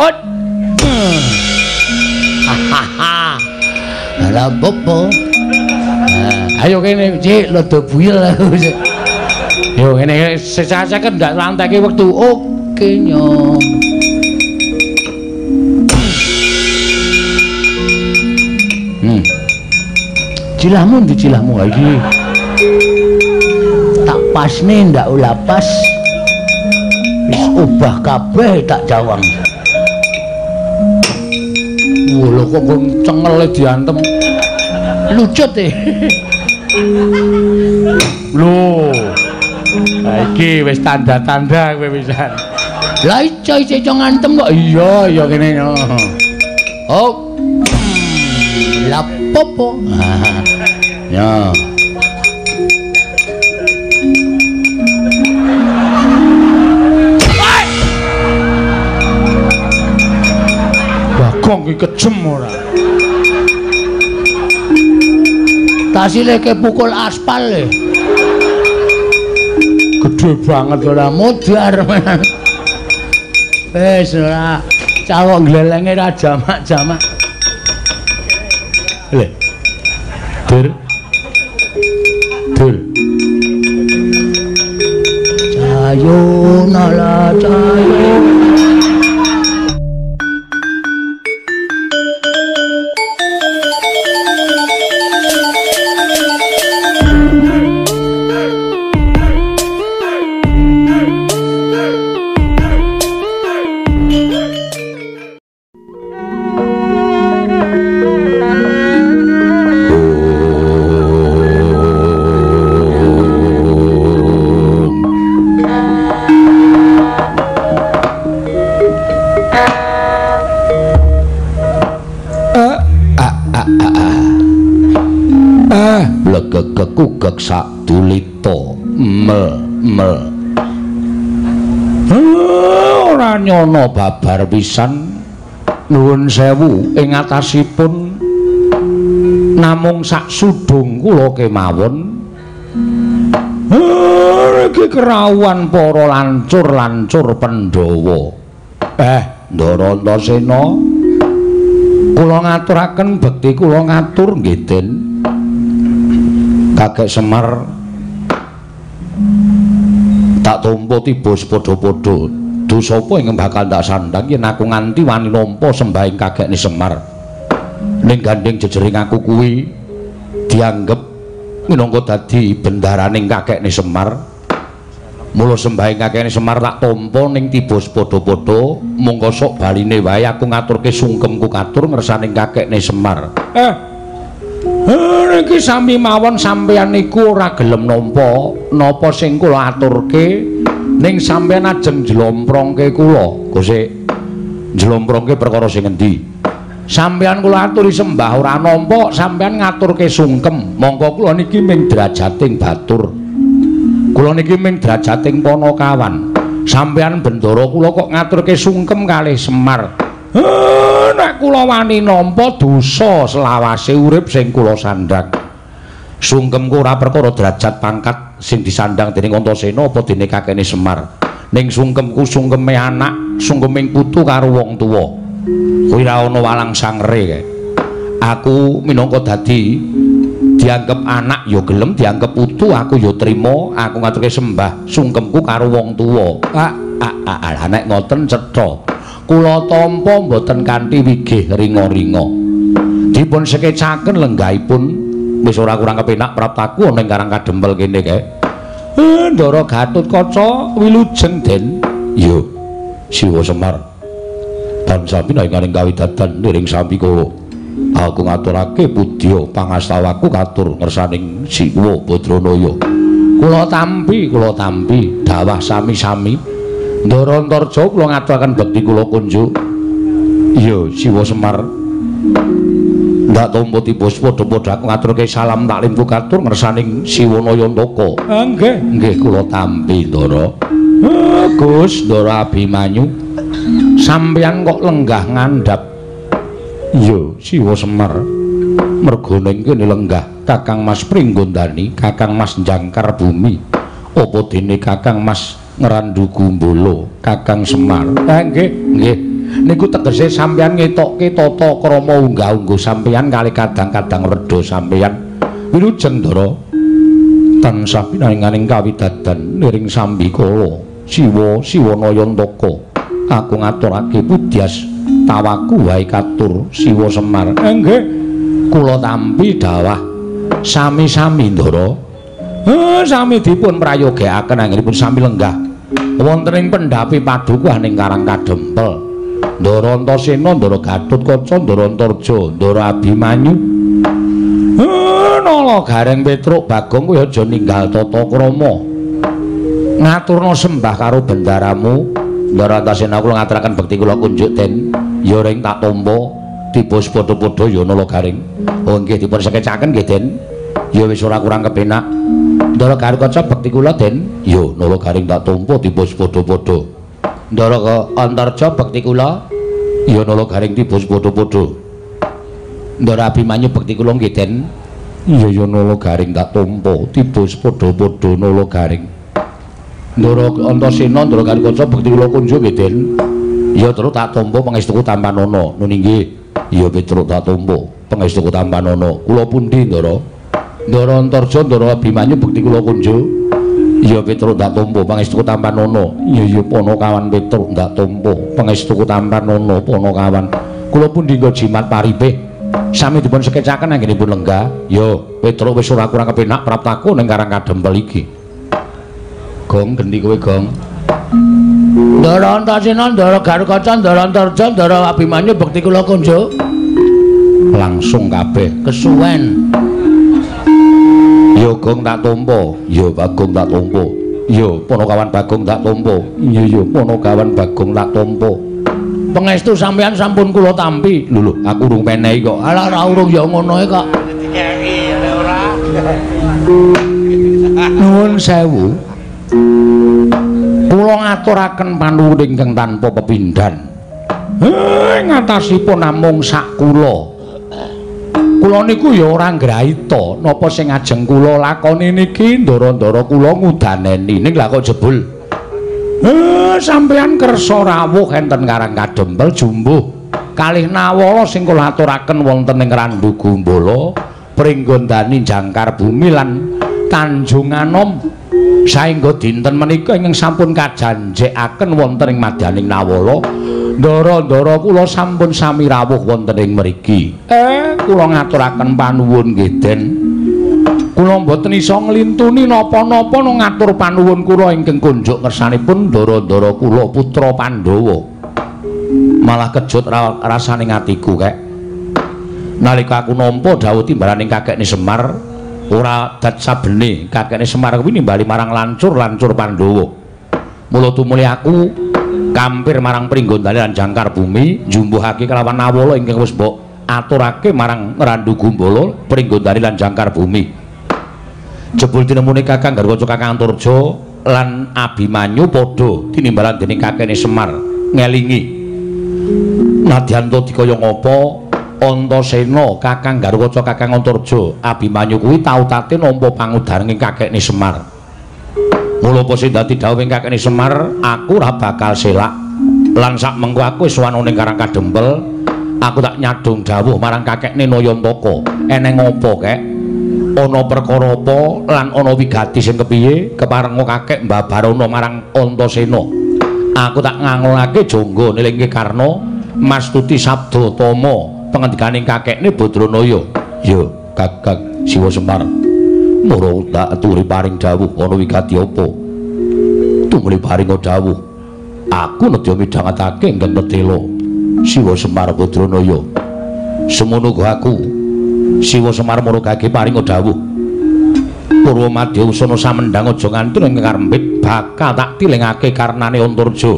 Ot. Hahaha. Ala popo. Ah, ayo kene, Cik, lodo buyel aku. Cik. Yo ngene sesake ndak lanteke wektu. Oke, nyong. Hmm. Cilahmu ndi cilahmu iki? Tak pasne ndak ula pas. Ubah kabeh tak jawang. Wah, lho kok cengel diantem. Lucut e. Lho. Ha iki wis tanda-tanda kowe pisan. Lah ijo ijo ngantem kok iya ya kene. Oh. La popo. Ya. Bagong iki kejem ora. Tasile ke pukul aspal le. Gede banget ora modar. Wis ora cawok glelenge ra jamak-jamak. Le. Dur. Dur. Cayo nala cayo. Babar pisan. Nuwun sewu ing atasipun namung sak sudung kula kemawon. Iki kerawuhan para lancur-lancur Pandhawa. Eh, Ndara Antasena. Kula ngaturaken bekti kula ngatur nggih, Den. Kakek Semar tak tampa tiba padha-padha. Dosa apa ing bakal tak sandang yen aku nganti wani nampa sembahing kakekne Semar. Ning gandeng jejering aku kuwi dianggep minangka dadi bendaraning kakekne Semar. Mula sembahing kakekne Semar tak tampa ning tiba padha-padha mongko sok baline wae aku ngaturke sungkemku katur ngersaning kakekne Semar. Eh, iki sami mawon sampeyan niku ora gelem nampa napa sing kula aturke ning sampeyan ajeng jlomprongke kula Gusti jlomprongke perkara sing endi sampeyan kula aturi sembah ora nampa sampeyan ngaturke sungkem. Mongko kula niki ming derajating batur. Kula niki ming derajating panakawan sampeyan bendara kula kok ngaturke sungkem kalih Semar. Eh, nek kula wani nampa dosa selawase urip sing kula sandhang. Sungkemku ora perkara derajat pangkat sing disandang dening Antasena apa dene kakene Semar. Ning sungkemku sungkeme anak, sungkeming putu karo wong tuwa. Kuwi ora ana walang sangre kae. Aku minangka dadi dianggep anak ya gelem, dianggep putu aku ya trima, aku ngaturke sembah sungkemku karo wong tuwa. Ah, ah, ah, ah, nek ngoten cetha. kula tampa mboten kanthi wigih ringa-ringa. Dipun sekecaken lenggahipun wis ora kurang kepenak praptaku ana ing Karang Kadempel kene kae. Eh, Ndara Gatutkaca wilujeng Den. Yo. Siwa Semar. Dan sami ing kawidadan niring sami kula. Aku ngaturake budya pangastawaku katur ngersaning Siwa Badranaya. Kula tampi, kula tampi dawah sami-sami. Ndara Antarja kula ngaturaken bekti kula kunjuk. Iya, Siwa Semar. Ndak tampa tiba padha-padha aku ngaturke salam taklimku katur ngersaning Nayantaka. Ah, nggih, nggih kula tampi, Ndara. Ah, Gus Ndara Abimanyu. Sampeyan kok lenggah ngandhap. Iya, Siwa Semar. Merga ning kene lenggah Kakang Mas Pringgondani, Kakang Mas Jangkar Bumi. Apa dene Kakang Mas ngrandu gumbolo Kakang Semar. Eh nggih, nggih. Niku tegese sampeyan ngetokke tata krama unggah-ungguh sampeyan kali kadang-kadang reda sampeyan. Wilujeng Ndara tansah pinaringaning kawidadan niring sambikala Siwa Siwa Nayantaka. Aku ngaturake pudyas tawaku wae katur Siwa Semar. Nggih. Kula tampi dawah sami-sami Ndara. Eh sami dipun prayogakaken anggenipun sami lenggah wonten ing pendhapi paduka ning Karang Kadempel. Ndara Antasena, Ndara Gatotkaca, Ndara Antarja, Ndara Abimanyu. Nala gareng Petruk Bagong kuwi aja ninggal tata krama. Ngaturna sembah karo bendaramu. Ndara Antasena kula ngaturaken bekti kula kunjuk ten ya ring tak tampa tibus padha-padha ya nala garing. Oh nggih dipun sekecaken nggih Den. Ya wis ora kurang kepenak. Ndara garing kaca bekti kula Den. Ya nala garing tak tampa tibus padha-padha. Ndara Antarja bekti kula ya nala garing tibus padha-padha. Ndara Abimanyu bekti kula nggih Den. Iya ya nala garing tak tampa tibus padha-padha nala garing. Ndara Antasena Ndara garing kaca bekti kula nggih Den. Ya terus tak tampa pangestuku tanpa nono. Nun inggih. Ya Petruk tak tampa pangestuku tanpa nono. Kula pundi Ndara? Ndara Antarja Ndara Abimanyu bekti kula kunjuk. Ya Petruk tak tampa pangestuku tanpa nono. Iya ya Panakawan Petruk tak tampa pangestuku tanpa nono Panakawan. Kula pundi nggo jimat paribeh. Sami dipun sekecaken anggenipun lenggah. Ya Petruk wis ora kurang kepenak praptaku ning Karang Kadempel iki. Gong gendi kowe gong. Ndara Antasena, Ndara Garukaca, Ndara Antarja, Ndara Abimanyu bekti kula kunjuk. Langsung kabeh kesuwen. Ya Gong tak tampa, ya Bagong tak tampa. Ya Panakawan Bagong tak tampa. Iya ya Panakawan Bagong tak tampa. Pangestu sampeyan sampun kula tampi. Lho lho, aku urung menehi kok. Alah ora urung ya ngono e kok. Nuwun sewu. Kula ngaturaken panuwun ingkang tanpa pepindhan. Eh, ngatasipun namung sak kula. Kula niku ya ora ngraita napa sing ajeng kula lakoni niki ndara-ndara kula ngudaneni. Ning lha kok jebul. Eh, sampeyan kersa rawuh enten Karang Kadempel jumbuh kalih nawala sing kula aturaken wonten ing Randu Gumbala, Pringgondani Jangkar Bumi lan Tanjung Anom. Saengga dinten menika ingkang sampun kajanjekaken wonten ing madyaning nawala, ndara-ndara kula sampun sami rawuh wonten ing mriki. Eh, kula ngaturaken panuwun nggih, Den. Kula mboten isa nglintuni napa-napa nang ngatur panuwun kula ingkang kunjuk kersanipun ndara-ndara kula putra Pandhawa. Malah kejut ra rasane atiku, Kek. Nalika aku nampa dawuh timbalaning kakekne Semar, ora dat sabene kakekne Semar kuwi nimbali marang lancur-lancur Pandhawa. Mula tumuli aku kampir marang Pringgondali lan Jangkar Bumi, jumbuhake kelawan nawala ingkang wis mbok aturake marang Randu Gumbala, Pringgondali lan Jangkar Bumi. Jebul tinemune Kakang Garwaca Kakang Anturja lan Abimanyu padha tinimbalan dening kakekne Semar ngelingi. Nadyan to dikaya ngapa Antasena Kakang Garwaca Kakang Anturja Abimanyu kuwi tau-tate nampa pangudaring kakekne Semar. Mula apa sing dadi dawuhing kakekne Semar, aku ora bakal selak. Lan sak mengko aku wis wanune Karang Kadempel, aku tak nyadung dawuh marang kakekne Nayantaka. Eneng apa, Kek? Ana perkara apa lan ana wigati sing kepiye keparenga kakek Mbah Barono marang Antasena. Aku tak ngangolake jangga nilingke Karna Mastuti Sabda Tama pengendikaning kakekne Badranaya. Ya, Kakang Siwa Semar. Moro tak aturi paring dawuh ana wigati apa? Tumuli paring dawuh. Aku nedya midhangetake ingkang tetela. Siwa Semar Badranaya. Semono aku Siwa Semar Murugage paring dawuh. Purwa Madya usana samendhang aja ngantun ing karempit bakal tak tilingake karnane Antarja.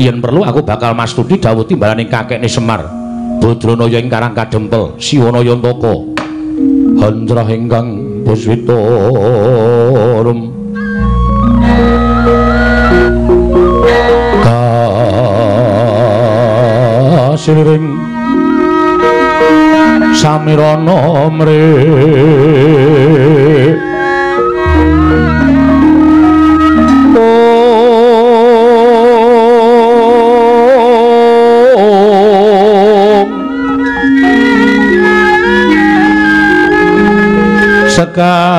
Yen perlu aku bakal mastuti dawuh timbalaning kakekne Semar. Badranaya ing Karang Kadempel, Siwana Yantaka. Handrah ingkang rum. Kasiring samirana mre bakal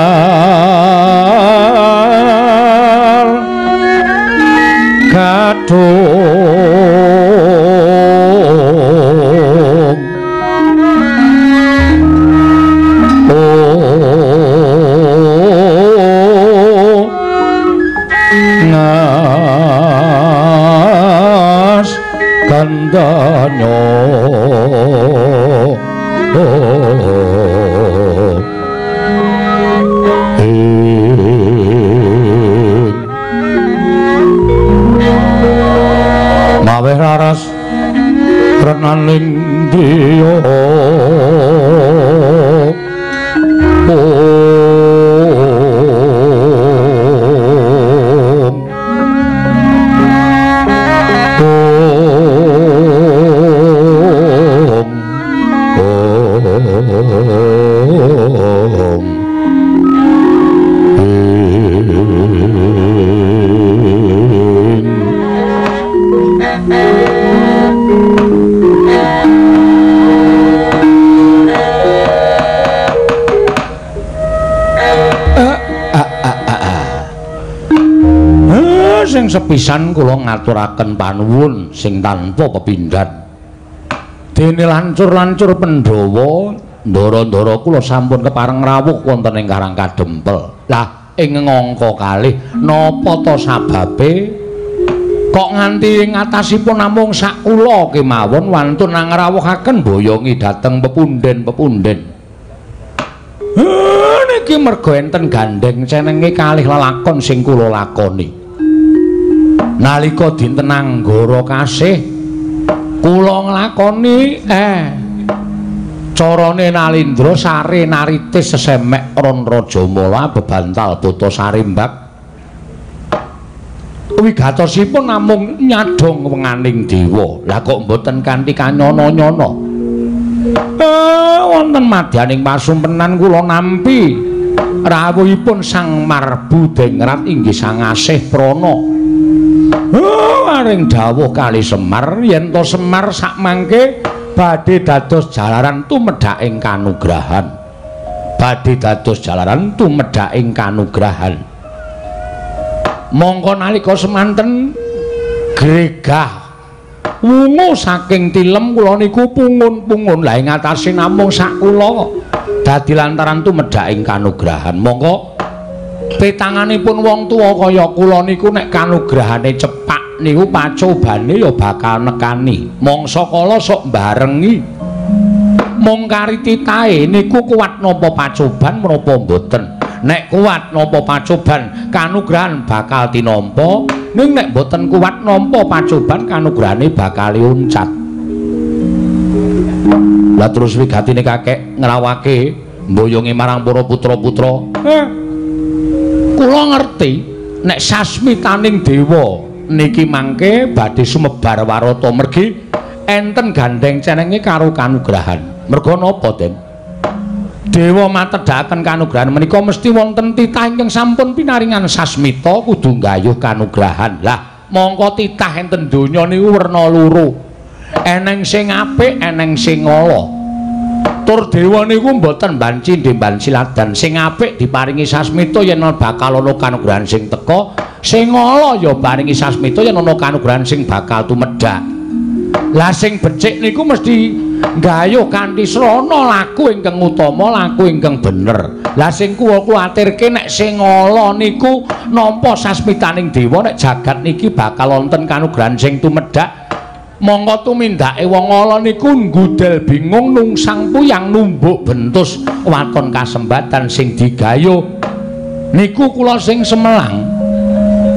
kadung. Oh. Nas kandang. kahanan ing dia Yeah. Sepisan kula ngaturaken panuwun sing tanpa pepindhan. Dene lancur-lancur Pandhawa, ndara-ndara kula sampun kepareng rawuh wonten ing Karang Kadempel. Lah ing ngangka kalih napa ta sababe kok nganti ngatasipun namung sak kula kemawon wantun ngrawuhaken boyongi dhateng pepunden-pepunden. niki mergo enten gandeng cenenge kalih lelakon sing kula lakoni. Nalika dinten anggara kasih kula nglakoni eh carane nalindra sare naritis sesemek ron rajamala bebantal buta sarimbak wigatosipun namung nyadong wenganing dewa. Lah kok mboten kanthi kanyana-nyana eh wonten madyaning pasumpenan kula nampi. Rawuhipun sang marbu dengrat inggih sang asih prana maring dawuh kali Semar yen to Semar sak mangke badhe dados jalaran tumedhak ing kanugrahan. Badhe dados jalaran tumedhak ing kanugrahan. Mongko nalika semanten gregah wungu saking tilem kula niku pungun-pungun. La ing atase namung sak kula dadi lantaran tumedhak ing kanugrahan. Mongko petanganipun wong tuwa kaya kula niku nek kanugrahane cepak niku pacobane ya bakal nekani. Mangsa kala sok barengi mung kari titahe niku kuat napa pacoban menapa mboten? Nek kuat napa pacoban kanugrahan bakal tinampa ning nek mboten kuat nampa pacoban kanugrahane bakal uncat lah terus wigatine kakek ngrawake mboyonge marang para putra-putra. Eh kula ngerti nek sasmitaning dewa niki mangke badhe sumebar warata mergi enten gandeng cenenge karo kanugrahan. Merga napa den? Dewa matedhaken kanugrahan menika mesti wonten titah ingkang sampun pinaringan sasmita kudu gayuh kanugrahan. Lah mongko titah enten donya niku werna loro eneng sing apik eneng sing ala tur dewa niku mboten banci ndemban siladan sing apik diparingi sasmita yen bakal ana kanugrahan sing teka sing ala ya paringi sasmita yen ana kanugrahan sing bakal tumedhak. Lah sing becik niku mesti gayuh kanthi srana laku ingkang utama, laku ingkang bener. Lah sing kuwatirke nek sing ala niku nampa sasmitaning dewa nek jagat niki bakal wonten kanugrahan sing tumedhak. Monggo tumindake wong ala niku nggudel bingung nungsang puyang numbuk bentus waton kasembatan sing digayuh. Niku kula sing semelang.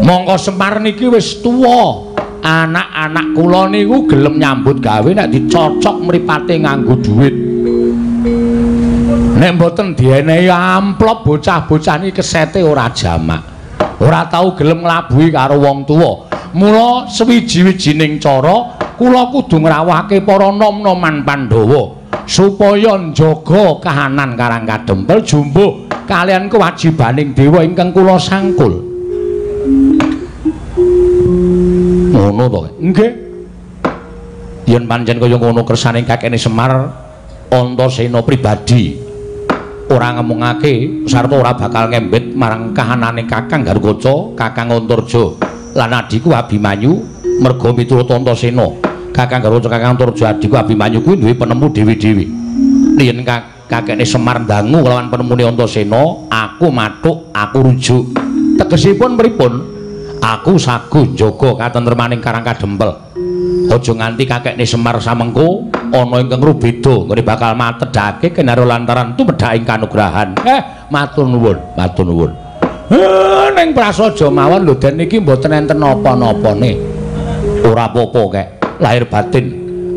Monggo Semar niki wis tuwa. Anak-anak kula niku gelem nyambut gawe nek dicocok mripate nganggo dhuwit. Nek mboten dienehi amplop bocah-bocah niki kesete ora jamak. Ora tau gelem nglabuhi karo wong tuwa. Mula sewiji-wijining cara kula kudu ngrawahke para nom-noman Pandhawa supaya njaga kahanan Karang Kadempel jumbuh kalian kewajibaning dewa ingkang kula sangkul. ngono to nggih yen pancen kaya ngono kersane kakene Semar Antasena pribadi ora ngemungake sarta ora bakal ngembet marang kahanane Kakang Gargoco, Kakang Antarja lan adiku Abimanyu merga miturut Antasena. Kakang Gargoco, Kakang Antarja adiku Abimanyu kuwi duwe penemu dewi-dewi. Yen kakekne Semar ndangu kelawan penemune Antasena, aku matuk, aku rujuk. Tegesipun pripun? Aku sagu njaga katentremaning Karang Kadempel. Aja nganti kakekne Semar samengko ana ingkang rubeda ngene bakal matedhake kenaro lantaran tumedhaking kanugrahan. Eh, matur nuwun, matur nuwun. Eh, ning prasaja mawon lho den iki mboten enten napa-napane. Ora apa-apa kek. Lahir batin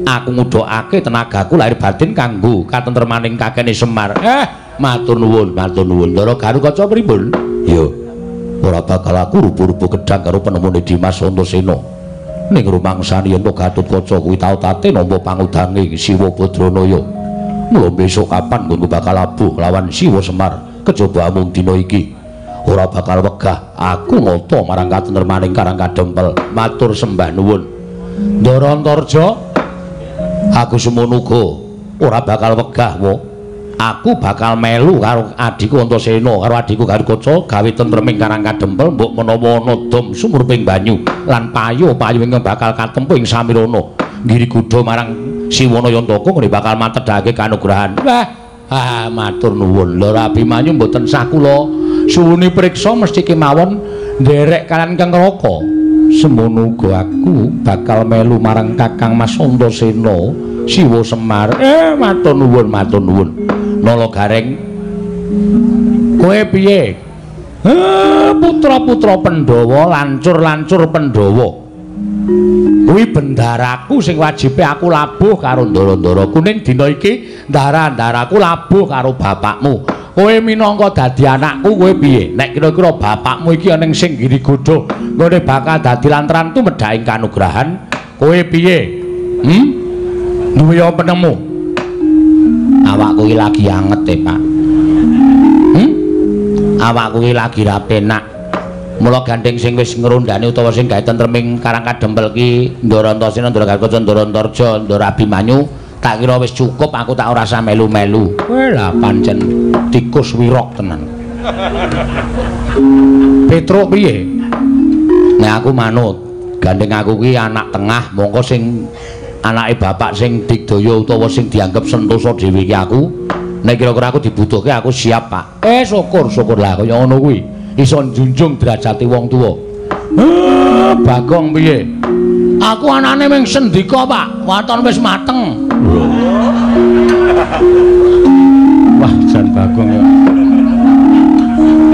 aku ngudhokake tenagaku lahir batin kanggo katentremaning kakekne Semar. Eh, matur nuwun, matur nuwun. Ndara garu kaca pripun? Yo. Ora bakal aku rupu-rupu gedang karo penemune Dimas Antasena. ning rumangsani yen Gatotkaca kuwi tau tate nampa pangudange Siwa Badranaya. Mula besok kapan nggo bakal abuh lawan Siwa Semar kejaba mung dina iki. Ora bakal wegah aku ngata marang katentremaning Karang Kadempel. Matur sembah nuwun. Ndara aku semono uga ora bakal wegah wo. aku bakal melu karo adikku Antasena karo adikku Gargaca gawe tentreming Karang Kadempel mbok menawa ana dom sumurping banyu lan payu-payu ingkang bakal katempuh ing samirana. Ngiri gudha marang Siwana Yantaka ngene bakal matedhake kanugrahan. Wah ah matur nuwun. Lho Abimanyu mboten sah kula suwuni priksa mesti kemawon nderek kalian Kang Raka semono uga aku bakal melu marang Kakang Mas Antasena Siwa Semar. Eh matur nuwun matur nuwun. Nala Gareng. Kowe piye? Eh putra-putra Pandhawa lancur-lancur Pandhawa. Kuwi bendaraku sing wajibe aku labuh karo ndara-ndara kuning dina iki ndara-ndaraku labuh karo bapakmu. Kowe minangka dadi anakku kowe piye? Nek kira-kira bapakmu iki ana ing sing giri godho ngene bakal dadi lantaran tumedhaing kanugrahan kowe piye hm duwe penemu awakku iki lagi anget e, Pak. Hmm? Awakku iki lagi ra penak. Mula gandeng sing wis ngrundani utawa sing gawe tentreming Karang Kadempel ki Ndara Antasena, Ndara Gargaca, Ndara Antarja, Ndara Abimanyu, tak kira wis cukup aku tak ora usah melu-melu. Lah pancen tikus wirok tenan. Petruk piye? Nek aku manut, gandeng aku ki anak tengah, mongko sing anake bapak sing digdaya utawa sing dianggep sentosa dhewe iki aku nek kira-kira aku dibutuhke aku siap Pak. Eh syukur syukur lah kaya ngono kuwi. Iso njunjung derajate wong tuwa. Eh bagong piye? Aku anane ming sendika Pak. Waton wis mateng. Wah jan bagong ya.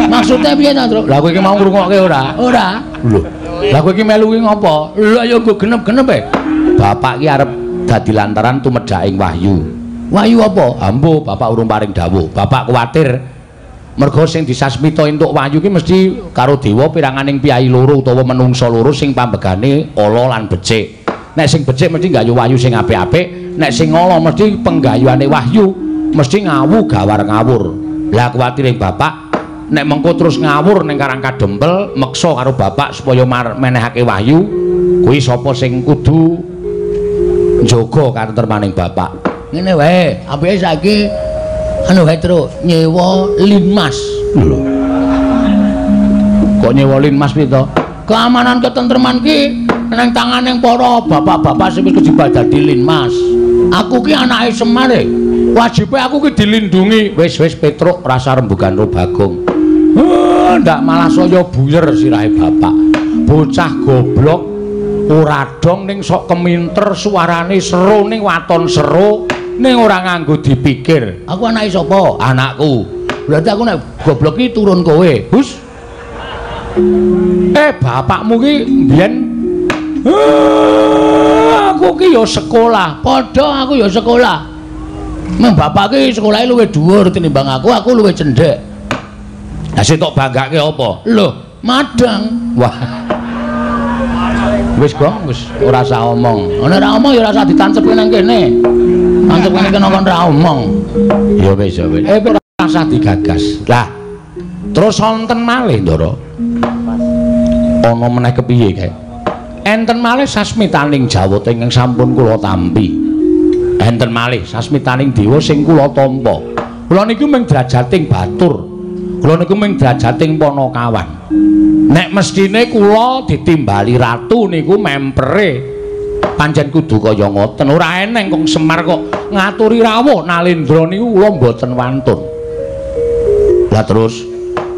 Maksudnya piye to Lha kowe iki mau ngrungokke ora? Ora. Lho. Lah kowe iki melu ki ngopo? Lha ya nggo genep-genep e. bapak ki arep dadi lantaran tumedhaking wahyu. Wahyu apa? Ambo bapak urung paring dawuh. Bapak kuwatir mergo sing disasmita entuk wahyu ki mesti karo dewa piranganing piyai loro utawa menungsa loro sing pambegane ala lan becik. Nek sing becik mesti nggayu wahyu sing apik-apik, nek sing ala mesti penggayuane wahyu mesti ngawu gawar ngawur. Lah kuwatiring bapak nek mengko terus ngawur ning Karang Kadempel meksa karo bapak supaya menehake wahyu kuwi sapa sing kudu njogo katentremaning bapak. Ngene wae, apike saiki anu wae terus nyewa linmas. Lho. Kok nyewa linmas piye to? Keamanan ketentreman ki nang tanganing para bapak-bapak sing wis kejebak dadi linmas. Aku ki anake Semar e. Wajibe aku ki dilindungi. Wis-wis Petruk rasa rembugan ro Bagong. Ndak malah saya buyer sirahe bapak. Bocah goblok ora dong ning sok keminter suarane seru ning waton seru ning ora nganggo dipikir. Aku anake sapa? Anakku. Berarti aku nek goblok iki turun kowe. Hus. Eh bapakmu ki mbiyen? Aku ki ya sekolah. Padha aku ya sekolah. Meng bapak ki sekolahe luwih dhuwur tinimbang aku, aku luwih cendhek. Lah sing tok banggake apa? Lho, madang. Wah. Wis, Gong, wis ora usah omong. Ana ora omong ya ora usah ditancep nang kene. Tancep kene kena kon ora omong. Ya wis, ya wis. Eh ora usah digagas. Lah. Terus wonten malih, Ndara. Ana meneh kepiye kae? Enten malih sasmitaning jawata ingkang sampun kula tampi. Enten malih sasmitaning dewa sing kula tampa. Kula niku mung drajating batur. Kula niku mung drajating ponokawan. Nek mestine kula ditimbali ratu niku mempere pancen kudu kaya ngoten. Ora eneng kok Semar kok ngaturi rawuh Nalendra niku kula mboten wantun. Lah terus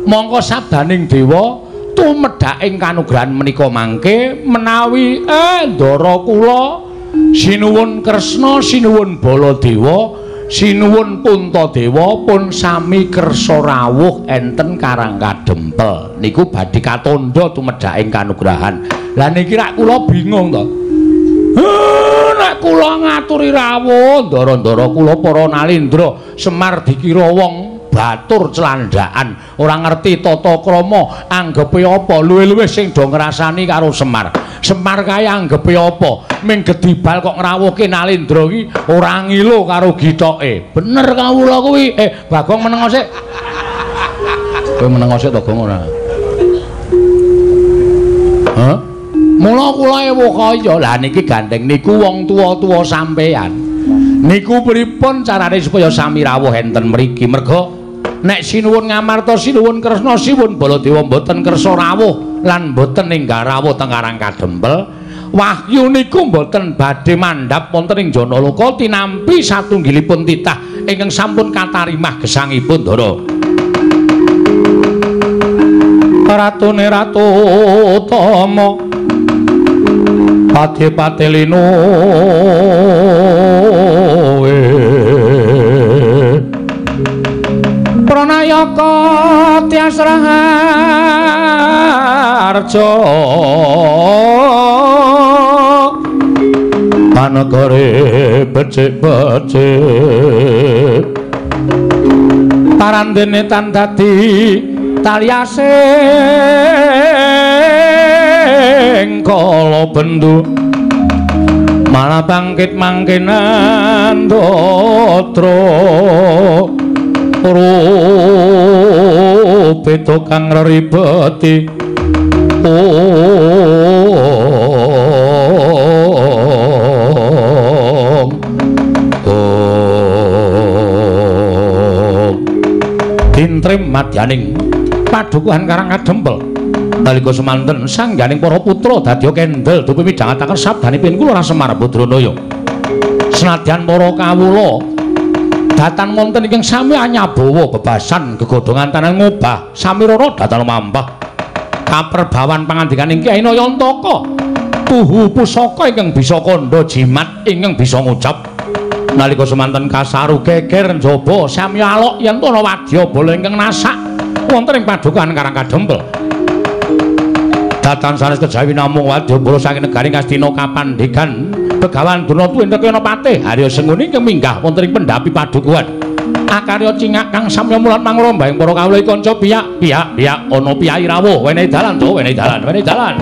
mongko sabdaning dewa tumedhaking kanugrahan menika mangke menawi eh ndara kula sinuwun Kresna sinuwun Baladewa sinuwun Puntadewa pun sami kersa rawuh enten Karang Kadempel niku badhe katandha tumedhaking kanugrahan. Lah niki rak kula bingung to. Nek kula ngaturi rawuh ndara-ndara kula para nalindra Semar dikira wong batur celandaan ora ngerti tata krama anggepe apa? Luwih-luwih sing do ngrasani karo Semar. Semar kaya anggepe apa? Ming gedibal kok ngrawuhke Nalendra iki ora ngilo karo gitoke. Bener kawula kuwi. Eh Bagong menengo sik? Kowe menengo sik to Gong ora? Hah? Mula kula ewo kaya. Lah niki gandeng niku wong tuwa-tuwa sampean niku pripun carane supaya sami rawuh enten mriki? Merga nek sinuwun ngamarta sinuwun kresna sinuwun baladewa mboten kersa rawuh lan mboten ninggal rawuh teng Karang Kadempel. Wahyu niku mboten badhe mandhap wonten ing Janaloka tinampi satunggilipun titah. Ingkang sampun katarimah gesangipun Dara. Ratune Ratu Tama Adipati Lino pranayaka tiasraharja panagare becik-becik. Parandene tan dadi taliasing kala bendu malah bangkit mangkenan dotra rupe kang ribeti. Om. Om. Tintrim madyaning. Padukuhan karang kadempel. Nalika semanten sangganing para putra dadi kendel dupi midhangetaken sabdanipun kula Semar Badranaya senadyan para kawula datan wonten ingkang sami anyabawa bebasan gegodhongan tanan ngobah sami rara datan mampah kaperbawan pangandikan ing Kyai Nayantaka. Tuhu pusaka ingkang bisa kandha jimat ingkang bisa ngucap. Nalika semanten kasaru geger njaba sami alok yen ana wadya bola ingkang nasak. Wonten ing padukan Karang Kadempel. Datan sanes kejawi namung wadya bola saking negaring Astina kapandikan Begawan Dunatu entek ana patih Arya Senguni keminggah wonten ing pendapi padukuhan. Akarya cingak kang samya mulat mangrombaing para kawula kanca piyak piyak piyak ana piyai rawuh wenehi dalan to wenehi dalan wenehi dalan.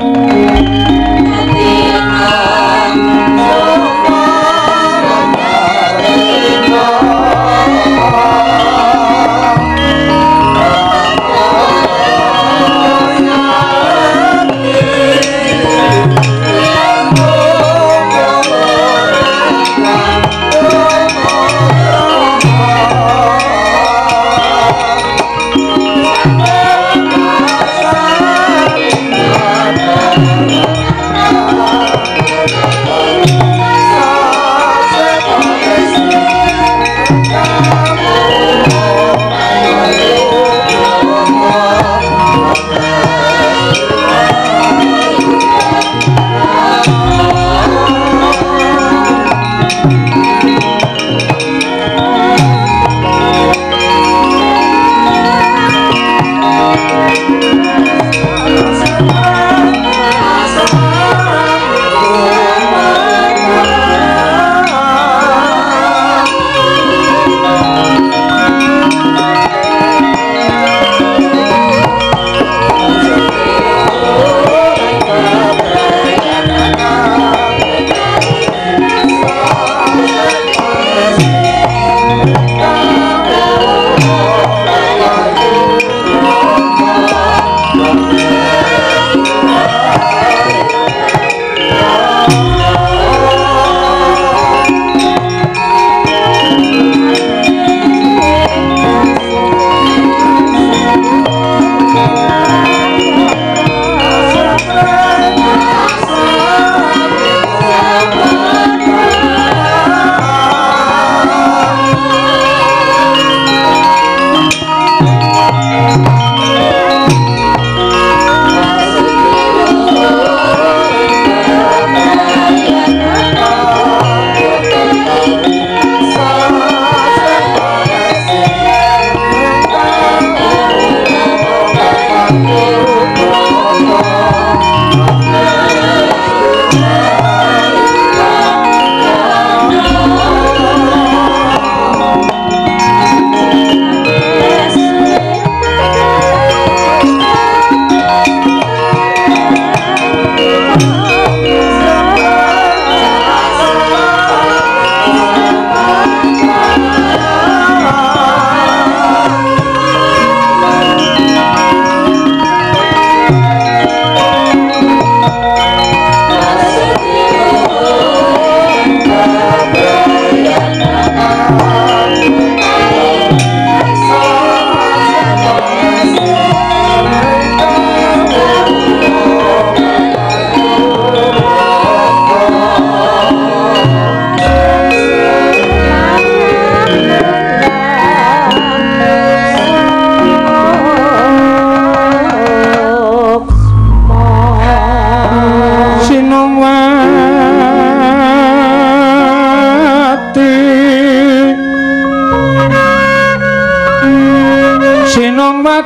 Glória a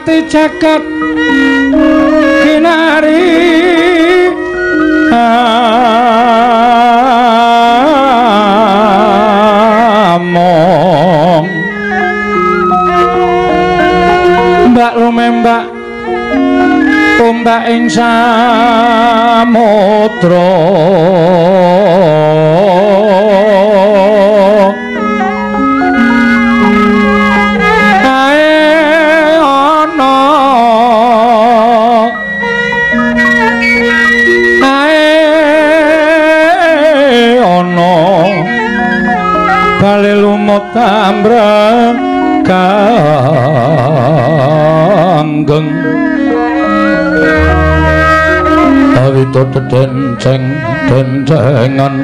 pati jagat kinari. Among. Mbak lumembak ombak ing samudra tambrang kanggeng. Awito denceng dencengan.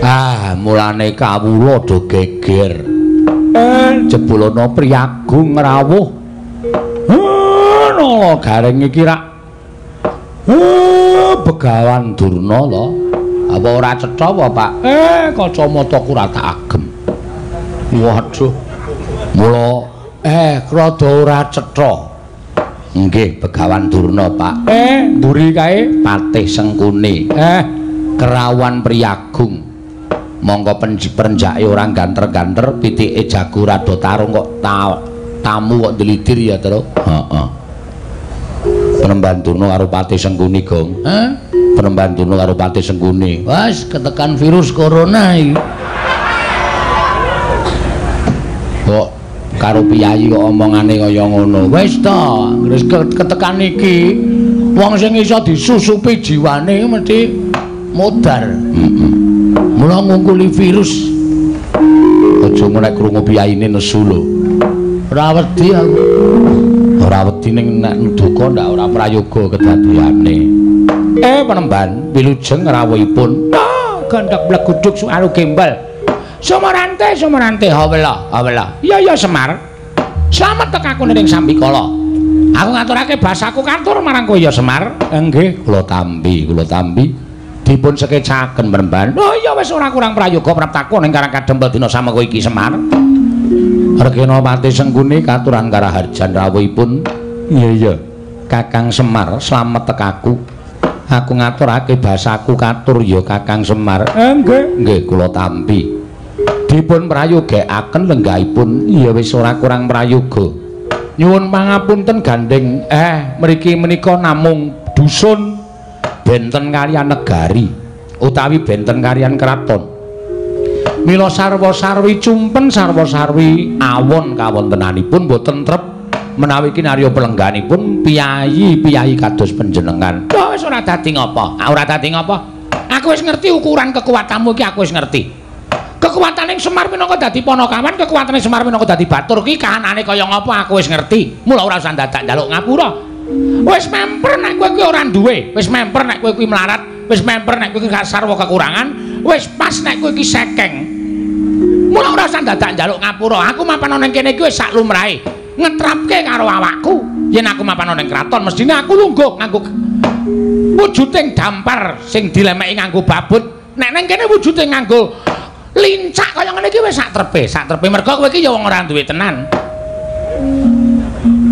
Ah, mulane kawula do geger. Jebulana priyagung rawuh ana gareng iki rak. Begawan durna lho. Apa ora cetha apa Pak? Eh kacamataku ora tak agem. Waduh. Mula eh rada ora cetha. Nggih begawan durna Pak. Eh mburi kae? Patih sengkuni. Eh. Kerawan priyagung mongko penjake orang ganter-ganter pitike jago rada tarung kok ta tamu kok delidir ya terus heeh. Penembantuna karo pati sengkuni gong heh penembantuna karo pati sengkuni wis ketekan virus corona iki. Kok karo piyayi kok omongane kaya ngono? Wis to wis ketekan iki. Wong sing iso disusupi jiwane mesti modar heeh mula ngungkuli virus aja menek krungu piyaine nesu lho. Ora wedi aku. Ora wedi ning nek duka ndak ora prayoga kedadiane. Eh penemban wilujeng rawuhipun. Ah gandak bleguduk suaru gembal. Sumarante sumarante hawela hawela iya iya semar. Selamat tekaku ning sambikala. Aku ngaturake basaku kantur marang kowe ya semar. Nggih kula tambi kula tambi dipun sekecaken meremban. Oh iya wis ora kurang prayoga praptaku ning karang kadempel dina samengko iki Semar. Regena Pati Sengkuni katuran karaharjan rawuhipun. Iya iya. Kakang Semar, slamet tekaku. Aku ngaturake basaku katur ya Kakang Semar. Eh, nggih. Nggih kula tampi. Dipun prayogakaken lenggahipun iya wis ora kurang prayoga. Nyuwun pangapunten gandeng eh mriki menika namung dusun benten kalian negari utawi benten kalian keraton. Mila sarwa sarwi cumpen sarwa sarwi awon kawontenanipun boten trep menawi kinarya pelengganipun piyayi piyayi kados panjenengan. Oh, wis ora dadi ngopo ah, ora dadi ngopo aku wis ngerti ukuran kekuatanmu iki aku wis ngerti. Kekuatane Semar minangka dadi ponokawan kekuatane Semar minangka dadi batur. Ki kahanane kaya ngopo aku wis ngerti. Mula ora usah dadak njaluk ngapura Wis memper nek kowe kuwi ora duwe, wis memper nek kowe kuwi melarat, wis memper nek kowe gak sarwa kekurangan, wis pas nek kowe iki sekeng. Mula ora usah dadak njaluk ngapura. Aku mapan ning kene wis sak lumrahe. Ngetrapke karo awakku. Yen aku mapan ning kraton mestine aku lungguh nganggo wujuding dampar sing dilemeki nganggo babut. Nek ning kene wujude nganggo lincak kaya ngene iki wis sak trepe, sak trepe mergo kowe iki ya wong ora duwe tenan.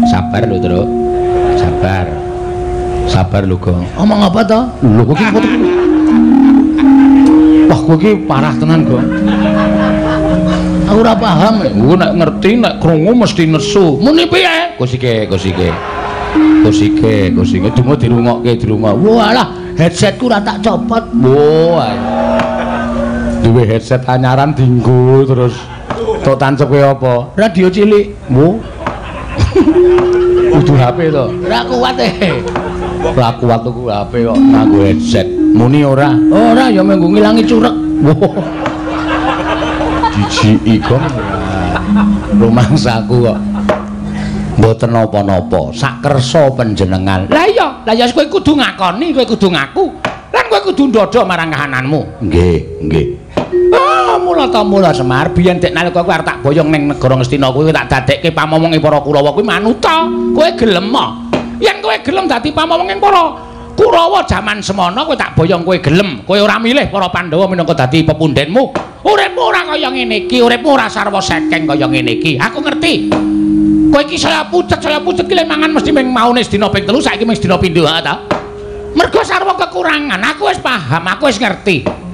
Sabar lho, Tru. Sabar. Sabar lho gong. Omong apa to? Lho kok iki wah kok iki parah tenan gong. Aku ora paham. Aku nek ngerti nek krungu mesti nesu. Muni piye? Kosike kosike kosike kosike dungo dirungokke di rumah walah headsetku ora tak copot. Wah. Duwe headset anyaran dinggo terus. Tok tancep apa? Radio cilik. Wo kudu HP to. Ora kuat e. Ora kuat tuku HP kok nganggo headset. Muni ora? Ora ya mengko ngilangi curek. Dijiki kok. Rumangsaku kok. Mboten napa-napa. Sak kersa panjenengan. Lah iya, lah ya kowe kudu ngakoni, kowe kudu ngaku. Lan kowe kudu ndodo marang kahananmu. Nggih, nggih. Ah, mula ta mula Semar, biyen dek nalika kowe arep tak boyong ning negara Ngastina kowe tak dadekke pamomonge para Kurawa kuwi manut ta. Kowe gelem yen kowe gelem dadi pamawenging para Kurawa jaman semana kowe tak boyong kowe gelem, kowe ora milih para Pandhawa minangka dadi pepundenmu. Uripmu ora kaya ngene iki, uripmu ora sarwa sekeng kaya ngene iki. Aku ngerti. Kowe iki saya pucet, saya pucet ki mangan mesti ming maune sedina ping 3, saiki mung sedina pindho ta. Mergo sarwa kekurangan, aku wis paham, aku wis ngerti.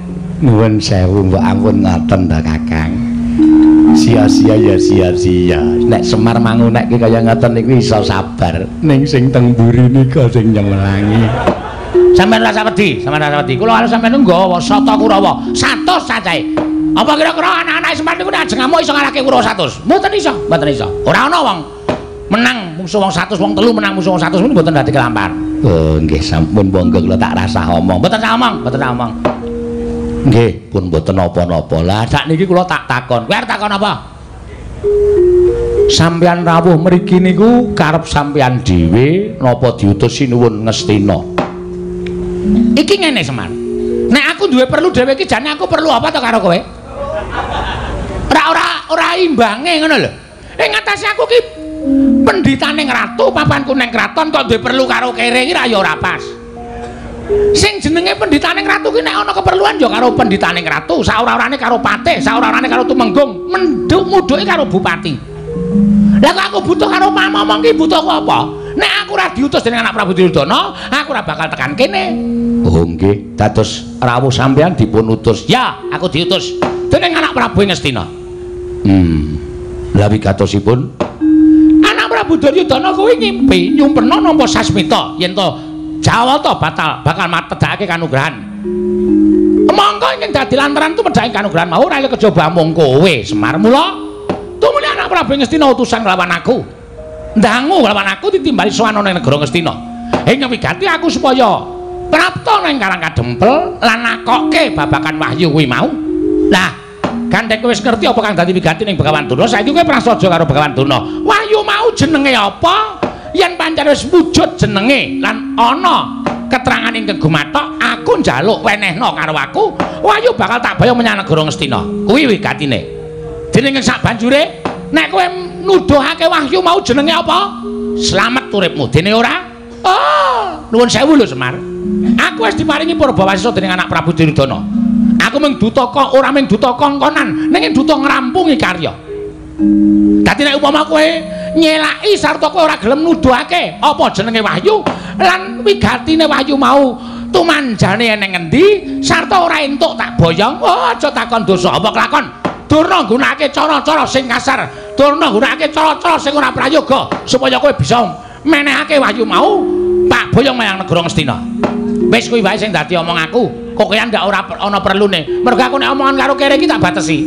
Nuwun sewu, mbok ampun ngoten ta, Kakang. Sia-sia ya sia-sia. Nek Semar mangunekke kaya ngoten niku iso sabar. Ning sing teng mburi nika sing nyemelangi. Sampeyan rasa wedi, sampeyan rasa wedi. Kula arep sampeyan nggawa Sata Kurawa 100 cacahe. Apa kira-kira anak-anak Semar niku nek jengamu iso ngalahke Kurawa 100? Mboten iso, mboten iso. Ora ana wong menang musuh wong 100 wong telu menang musuh wong 100 niku mboten dadi kelampar. Oh, nggih sampun monggo kula tak rasa omong. Mboten sak omong, mboten sak omong. Nggih, pun mboten napa-napa. Lah sakniki kula tak takon. Kowe arep takon apa? Sampeyan rawuh mriki niku karep sampeyan dhewe napa diutus sinuwun Ngastina? Iki ngene Semar. Nek aku duwe perlu dhewe iki jane aku perlu apa to karo kowe? Ora ora ora imbange ngono lho. Ing ngatasé aku ki pendhitaning ratu, papanku ning kraton kok duwe perlu karo kere iki ra ya ora pas. Sing jenenge pendhitaning ratu ki nek ana keperluan ya karo pendhitaning ratu, saora-orane karo patih, saora-orane karo tumenggung, menduk muduke karo bupati. Lah kok aku butuh karo mamong ki butuh apa? Nek aku ora diutus dening anak Prabu Duryudana, aku ora bakal tekan kene. Oh nggih, dados rawuh sampeyan dipun utus. Ya, aku diutus dening anak Prabu Ngastina. Hmm. Lah wigatosipun anak Prabu Duryudana kuwi ngimpi nyumpena nampa sasmita yen to Jawata batal bakal matedhake kanugrahan. Monggo ing dadi lantaran tu medhake kanugrahan mau ora kejaba mung kowe Semar mula tumuli anak Prabu Ngastina utusan lawan aku. ndangu lawan aku ditimbali sowan ning negara Ngastina. Ing wigati aku supaya prapta ning Karang Kadempel lan nakokke babakan wahyu kuwi mau. Lah, gandhek wis ngerti apa kang dadi wigati ning Begawan Duna, saiki kowe prasaja karo Begawan Duna. Wahyu mau jenenge apa? Yen pancen wis wujud jenenge lan ana keterangan ing gumathok, aku njaluk wenehno karo aku, wahyu bakal tak bayang menyang negara Ngastina. Kuwi wigatine. Dening sak banjure nek kowe nuduhake wahyu mau jenenge apa? Slamet uripmu dene ora? Oh, nuwun sewu lho Semar. Aku wis diparingi Purbawasisa dening anak Prabu Duryudana. Aku mung duta kok ora mung duta kongkonan, ning duta ngrampungi karya. Dadi nek upama kowe nyelaki sarta kowe ora gelem nuduhake apa jenenge wahyu lan wigatine wahyu mau tumanjane eneng endi sarta ora entuk tak boyong, oh aja takon dosa apa kelakon. Durna gunakake cara-cara sing kasar Durna gunakake cara-cara sing ora prayoga supaya kowe bisa menehake wahyu mau tak boyong menyang negara Ngastina. Wis kuwi wae sing dadi omong aku. Kokean ndak ora ana perlune. Mergo aku nek omongan karo kere iki tak batesi.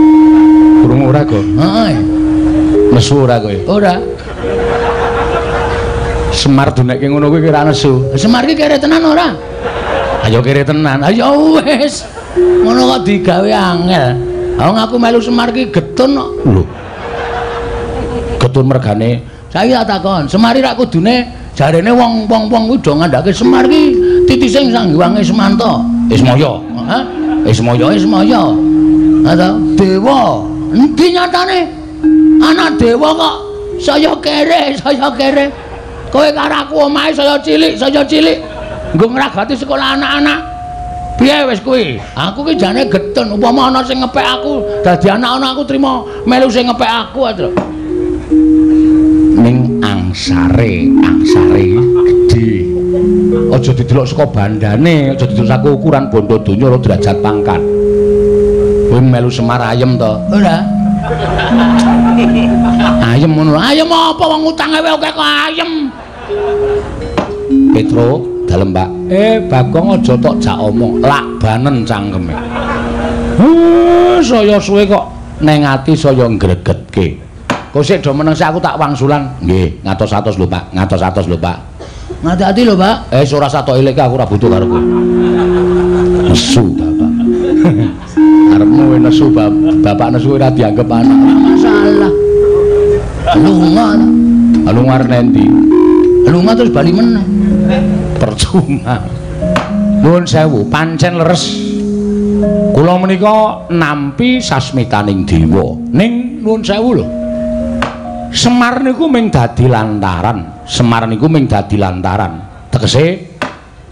Kurung ora kok. Heeh. Nesu ora kowe? Ora. Semar dunekke ngono kuwi kira nesu. Semar iki kere tenan ora? Ayo kere tenan. Ayo wis. Ngono kok digawe angel. Wong aku melu Semar ki getun kok. Lho. Getun mergane. Saiki tak takon, Semar ra kudune jarene wong-wong kuwi do ngandhake Semar ki titise sanggiwange Semanto. Ismaya. Hah? Ismaya Ismaya. Ada dewa. Endi nyatane? Anak dewa kok saya kere, saya kere. Kowe karo aku omahe saya cilik, saya cilik. Nggo ngragati sekolah anak-anak. Piye wis kuwi? Aku ki jane getun, upama ana sing ngepek aku, dadi anak ana aku trima melu sing ngepek aku aja. Ning angsare, angsare gedhe. Aja didelok saka bandane, aja didelok saka ukuran bondo donya ora derajat pangkat. Kowe melu Semar ayem to? Ora. Ayem ngono. Ayem apa wong utange wae kok ayem. Petro dalem Pak. Eh Bagong aja tok jak omong, lak banen cangkeme. Saya suwe kok neng ati saya ngregetke. Kok sik do meneng aku tak wangsulan. Nggih, ngatos-atos lho Pak, ngatos-atos lho Pak. Ngati-ati lho, Pak. Eh ora satok eleke aku ora butuh karo kowe. Nesu, Bapak. Arepmu nesu, Bapak. Bapak nesu ora dianggep anak. Ora masalah. Lunga. Lunga nendi? Lunga terus bali meneh. percuma. Nuwun sewu, pancen leres. Kula menika nampi sasmitaning dewa. Ning nuwun sewu lho. Semar niku ming dadi lantaran. Semar niku ming dadi lantaran. Tegese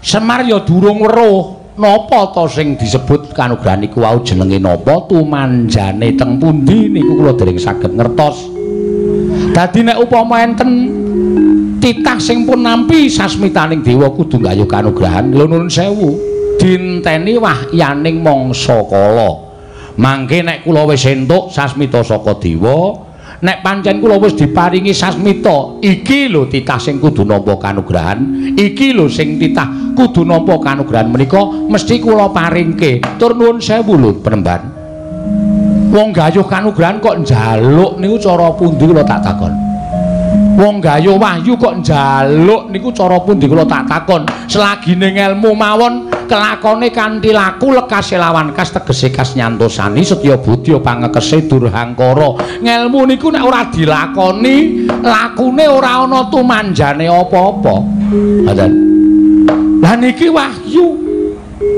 Semar ya durung weruh napa to sing disebut kanugrahan niku wau jenenge napa tumanjane teng pundi niku kula dereng saged ngertos. Dadi nek upama enten titah sing pun nampi sasmitaning dewa kudu gayuh kanugrahan lho nuwun sewu dinteni wahyaning mangsa kala. Mangke nek kula wis entuk sasmita saka dewa nek pancen kula wis diparingi sasmita iki lho titah sing kudu nampa kanugrahan iki lho sing titah kudu nampa kanugrahan menika mesti kula paringke. Tur nuwun sewu lho penemban wong gayuh kanugrahan kok njaluk niku cara pundi kula tak takon wong gayuh wahyu kok njaluk? Niku cara pundi kula tak takon? Selagine ilmu mawon kelakone kanthi laku lekas lawan kas tegese kas nyantosani setya budya pangekese durhangkara. Ngelmu niku nek ora dilakoni lakune ora ana tumanjane apa-apa. Ngoten lah niki wahyu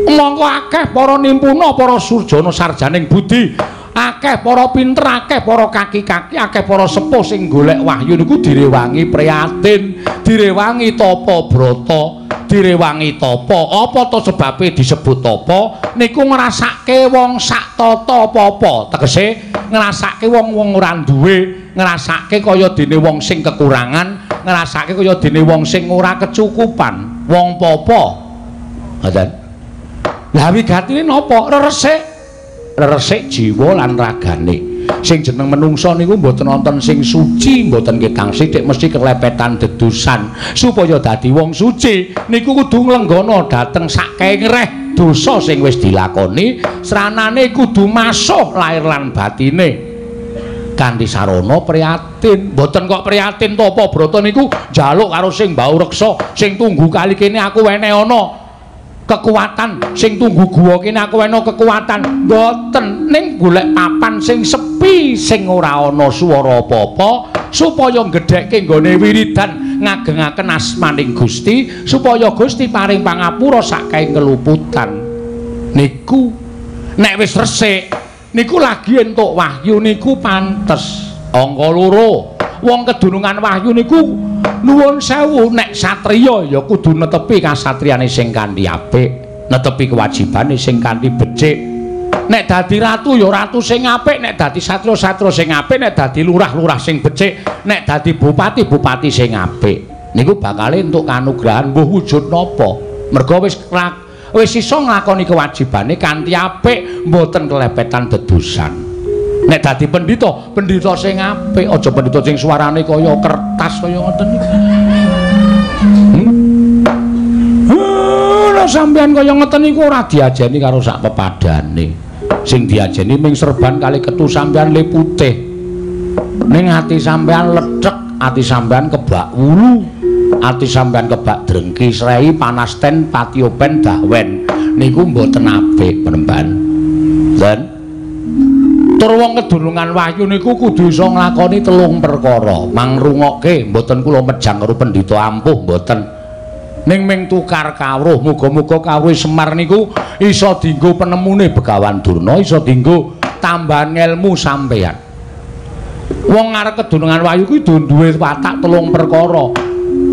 mongko akeh para nimpuna para surjana sarjaning budi akeh para pinter akeh para kaki-kaki akeh para sepuh sing golek wahyu niku direwangi prihatin direwangi tapa brata direwangi tapa apa to sebabe disebut tapa niku ngrasake wong sak tata apa-apa. Tegese ngrasake wong-wong ora duwe ngrasake kaya dene wong sing kekurangan ngrasake kaya dene wong sing ora kecukupan. Wong popo. Ngoten lha wigatine napa resik resik jiwa lan ragane. Sing jeneng menungsa niku mboten wonten sing suci mboten kekang sithik mesti kelepetan dedusan supaya dadi wong suci niku kudu nglenggono dhateng saking reh dosa sing wis dilakoni sranane kudu masuh lahir lan batine. Kanthi sarana prihatin mboten kok prihatin to apa brata niku? Njaluk karo sing mbau reksa sing tunggu kali kene aku wene ana kekuatan sing tunggu guwa kene aku ana kekuatan. Mboten ning golek papan sing sepi sing ora ana swara apa-apa supaya gedhekke nggone wiridan ngagengaken asmaning Gusti supaya Gusti paring pangapura sakai keluputan niku nek wis resik niku lagi entuk wahyu niku pantes. Angka loro wong kedunungan wahyu niku nuwun sewu nek satriya ya kudu netepi kasatriyane sing kanthi apik netepi kewajibane sing kanthi becik. Nek dadi ratu ya ratu sing apik nek dadi satriya satriya sing apik nek dadi lurah lurah sing becik nek dadi bupati bupati sing apik. Niku bakal entuk kanugrahan mbuh wujud napa? Mergo wis wis iso nglakoni kewajibane kanthi apik mboten kelepetan dedusan nek dadi pendhita pendhita sing apik aja pendhita sing suarane kaya kertas kaya ngoten. Iki hmm? sampean kaya ngoten iku ora diajeni karo sak pepadane. Sing diajeni ming serban kali ketu sampean le putih. Ning ati sampean lecek ati sampean kebak wulu ati sampean kebak drengki srei panasten patiopen dahwen niku mboten apik penemban dan tur wong kedurungan wahyu niku kudu iso nglakoni telung perkara. Mangrungokke mboten kula mejang karo pendhita ampuh mboten. Ning ming tukar kawruh muga-muga kawruh Semar niku iso dienggo penemune Begawan Durna iso dienggo tambahan ilmu sampeyan. Wong arep kedurungan wahyu kuwi duwe watak telung perkara.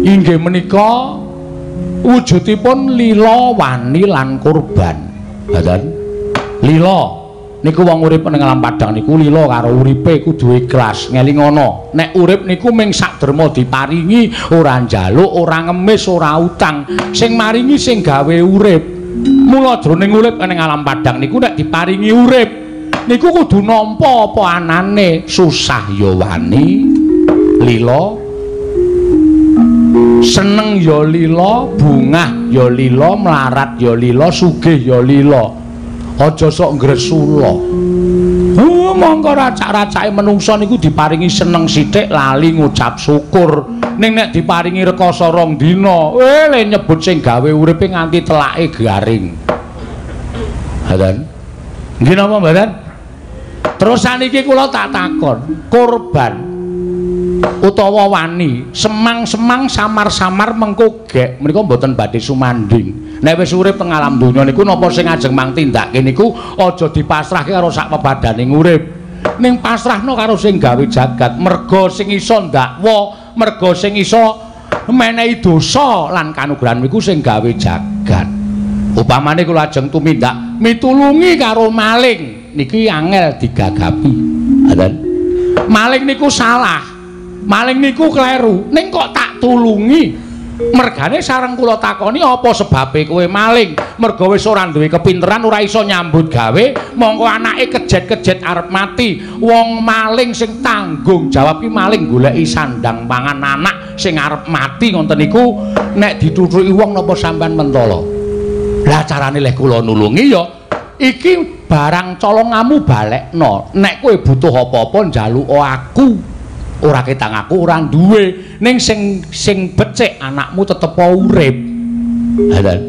Inggih menika wujudipun lila wani lan kurban. Ngoten lila niku wong urip ning alam padang niku lila karo uripe kudu ikhlas ngelingono nek urip niku ming sak derma diparingi ora njaluk ora ngemis ora utang. Sing maringi sing gawe urip. Mula jroning urip ning alam padang niku nek diparingi urip niku kudu nampa apa anane? Susah ya wani. Lila. Seneng ya lila bungah ya lila melarat ya lila sugih ya lila aja sok ngresula oh mongko racak-racake menungsa niku diparingi seneng sithik lali ngucap syukur. Ning nek diparingi rekoso rong dina eh le nyebut sing gawe uripe nganti telake garing. Hadan nggih napa mboten? Terus saniki kula tak takon korban utawa wani semang-semang samar-samar mengko gek menika mboten badhe sumanding nek wis urip teng alam donya niku napa sing ajeng mang tindake niku aja dipasrahke karo sak pebadaning urip. Ning pasrahno karo sing gawe jagat merga sing iso ndakwa merga sing iso menehi dosa lan kanugrahan iku sing gawe jagat. Upamane kula ajeng tumindak mitulungi karo maling. Niki angel digagapi. Adan maling niku salah. Maling niku kleru. Ning kok tak tulungi mergane sareng kula takoni apa sebabe kowe maling? Merga wis ora duwe kepinteran ora iso nyambut gawe mongko anake kejet-kejet arep mati. Wong maling sing tanggung jawab ki maling goleki sandang pangan anak sing arep mati ngoten niku nek ditutuki wong napa sampean mentala lah carane leh kula nulungi ya iki barang colongamu balekno. Nek kowe butuh apa-apa njaluk aku ora ketang aku ora duwe. Ning sing sing becik anakmu tetep urip. Hadan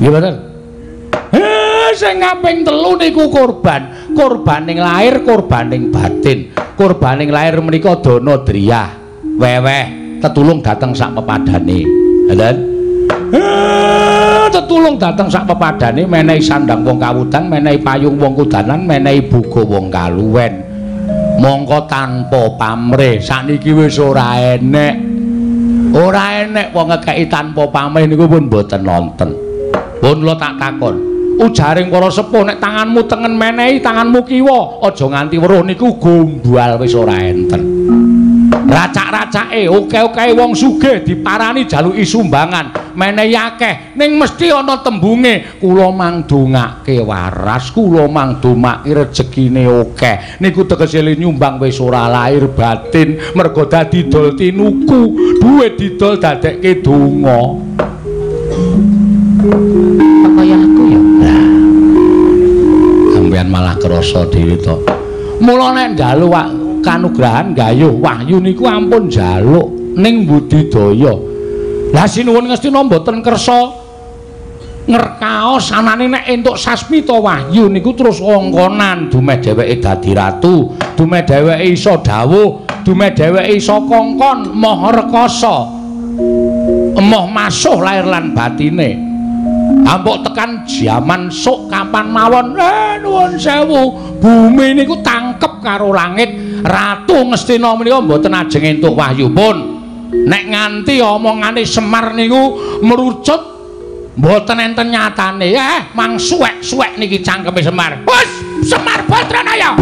iya bener sing kaping telu niku korban. Korban ning lahir korban ning batin. Korban ning lahir menika dana driyah. Weweh tetulung dateng sak pepadane. Hadan eh tetulung dateng sak pepadane menehi sandang wong kawudan menehi payung wong kudanan menehi buga wong kaluwen mongko tanpa pamrih. Sakniki wis ora enek. Ora enek wong ngekeki tanpa pamrih niku pun mboten nonton. Pun lo tak takon. Ujaring para sepuh nek tanganmu tengen menehi tanganmu kiwa aja nganti weruh niku gombal wis ora enten racak-racake oke-oke wong sugih diparani jaluki sumbangan menehi akeh ning mesti ana tembunge. Kula mangdongake waras kula mangdomake rezekine oke. Niku tegese nyumbang wis ora lahir batin mergo dadi dol tinuku. Duwe didol dadekke donga. Kaya aku ya? Nah sampeyan malah krasa dhewe to. Mula nek ndalu kanugrahan gayuh wahyu niku ampun jaluk ning budidaya. Lah sinuwun ngestina mboten kersa ngerkaos anane nek entuk sasmita wahyu niku terus wongkonan dumeh dheweke dadi ratu dumeh dheweke iso dawuh dumeh dheweke iso kongkon moh rekoso emoh masuh lahir lan batine. Ampuk tekan jaman sok kapan mawon? Eh nuwun sewu. Bumi niku tangkep karo langit ratu ngestina menika mboten ajeng entuk wahyu pun. Nek nganti omongane Semar niku merucut mboten enten nyatane. Eh mang suwek-suwek niki cangkeme Semar. Wis Semar Badranaya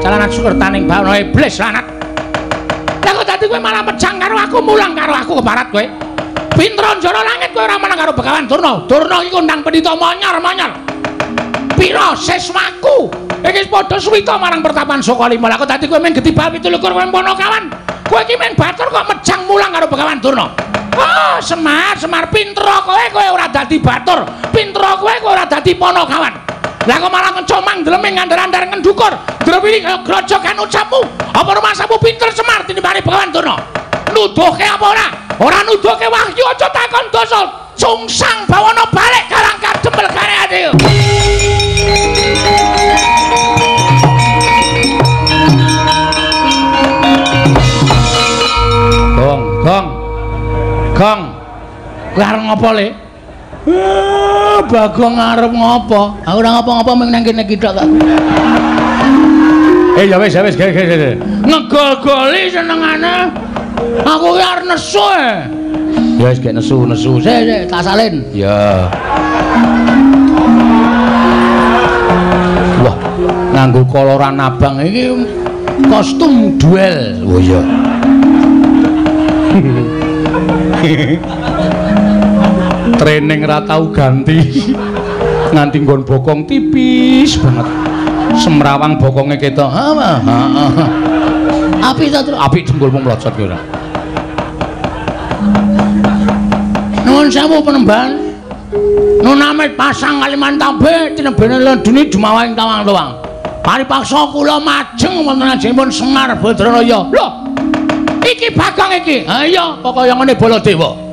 jajalan sukertaning bawana iblis lanat. Lah kok dadi kowe malah mecang karo aku mulang karo aku ke barat kowe. Pintra njara langit kowe ora menang karo Begawan Durna. Durna iki kondang pendhita monyor-monyor. Pira seswaku? Iki padha suwita marang pertapan Sokalima. Lah kok dadi kowe men getibal 17 wempono kawan. Kowe iki men batur kok mecang mulang karo Begawan Durna. Oh, Semar, Semar pintra kowe kowe ora dadi batur. Pintra kowe kowe ora dadi ponokawan. Lah kok malah ngecomang dleming ngandar-andar ngendukur. Drewiri grojokan ucapmu. Apa rumasamu pinter Semar tinimbang Begawan Durna? Nuduhke apa ora? Ora nuduhke Wahyu aja takon dosa. Sungsang bawana balik karang kadempel kare ade. Gong, gong. Gong. Kowe arep ngopo, Le? Bagong arep ngopo? Aku ora ngopo-ngopo mung nang kene kithok kok. Eh, ya wis, ya wis, ge ge ge. Ngegol-goli senengane. Aku ki arep nesu e. Ya wis ge nesu, nesu. Sik, sik, tak salin. Ya. Wah, nganggo koloran abang iki kostum duel. Oh iya. training ra tau ganti. Nganti nggon bokong tipis banget. Semrawang bokonge ketok api ta terus api jempolmu mlocot kira nuwun sewu penemban nun amit pasang Kalimantan B tinebene ledune jumawahing tawang doang mari paksa kula majeng wonten ajengipun Semar Badranaya lho iki bagong iki. Ha iya pokoke ngene Baladewa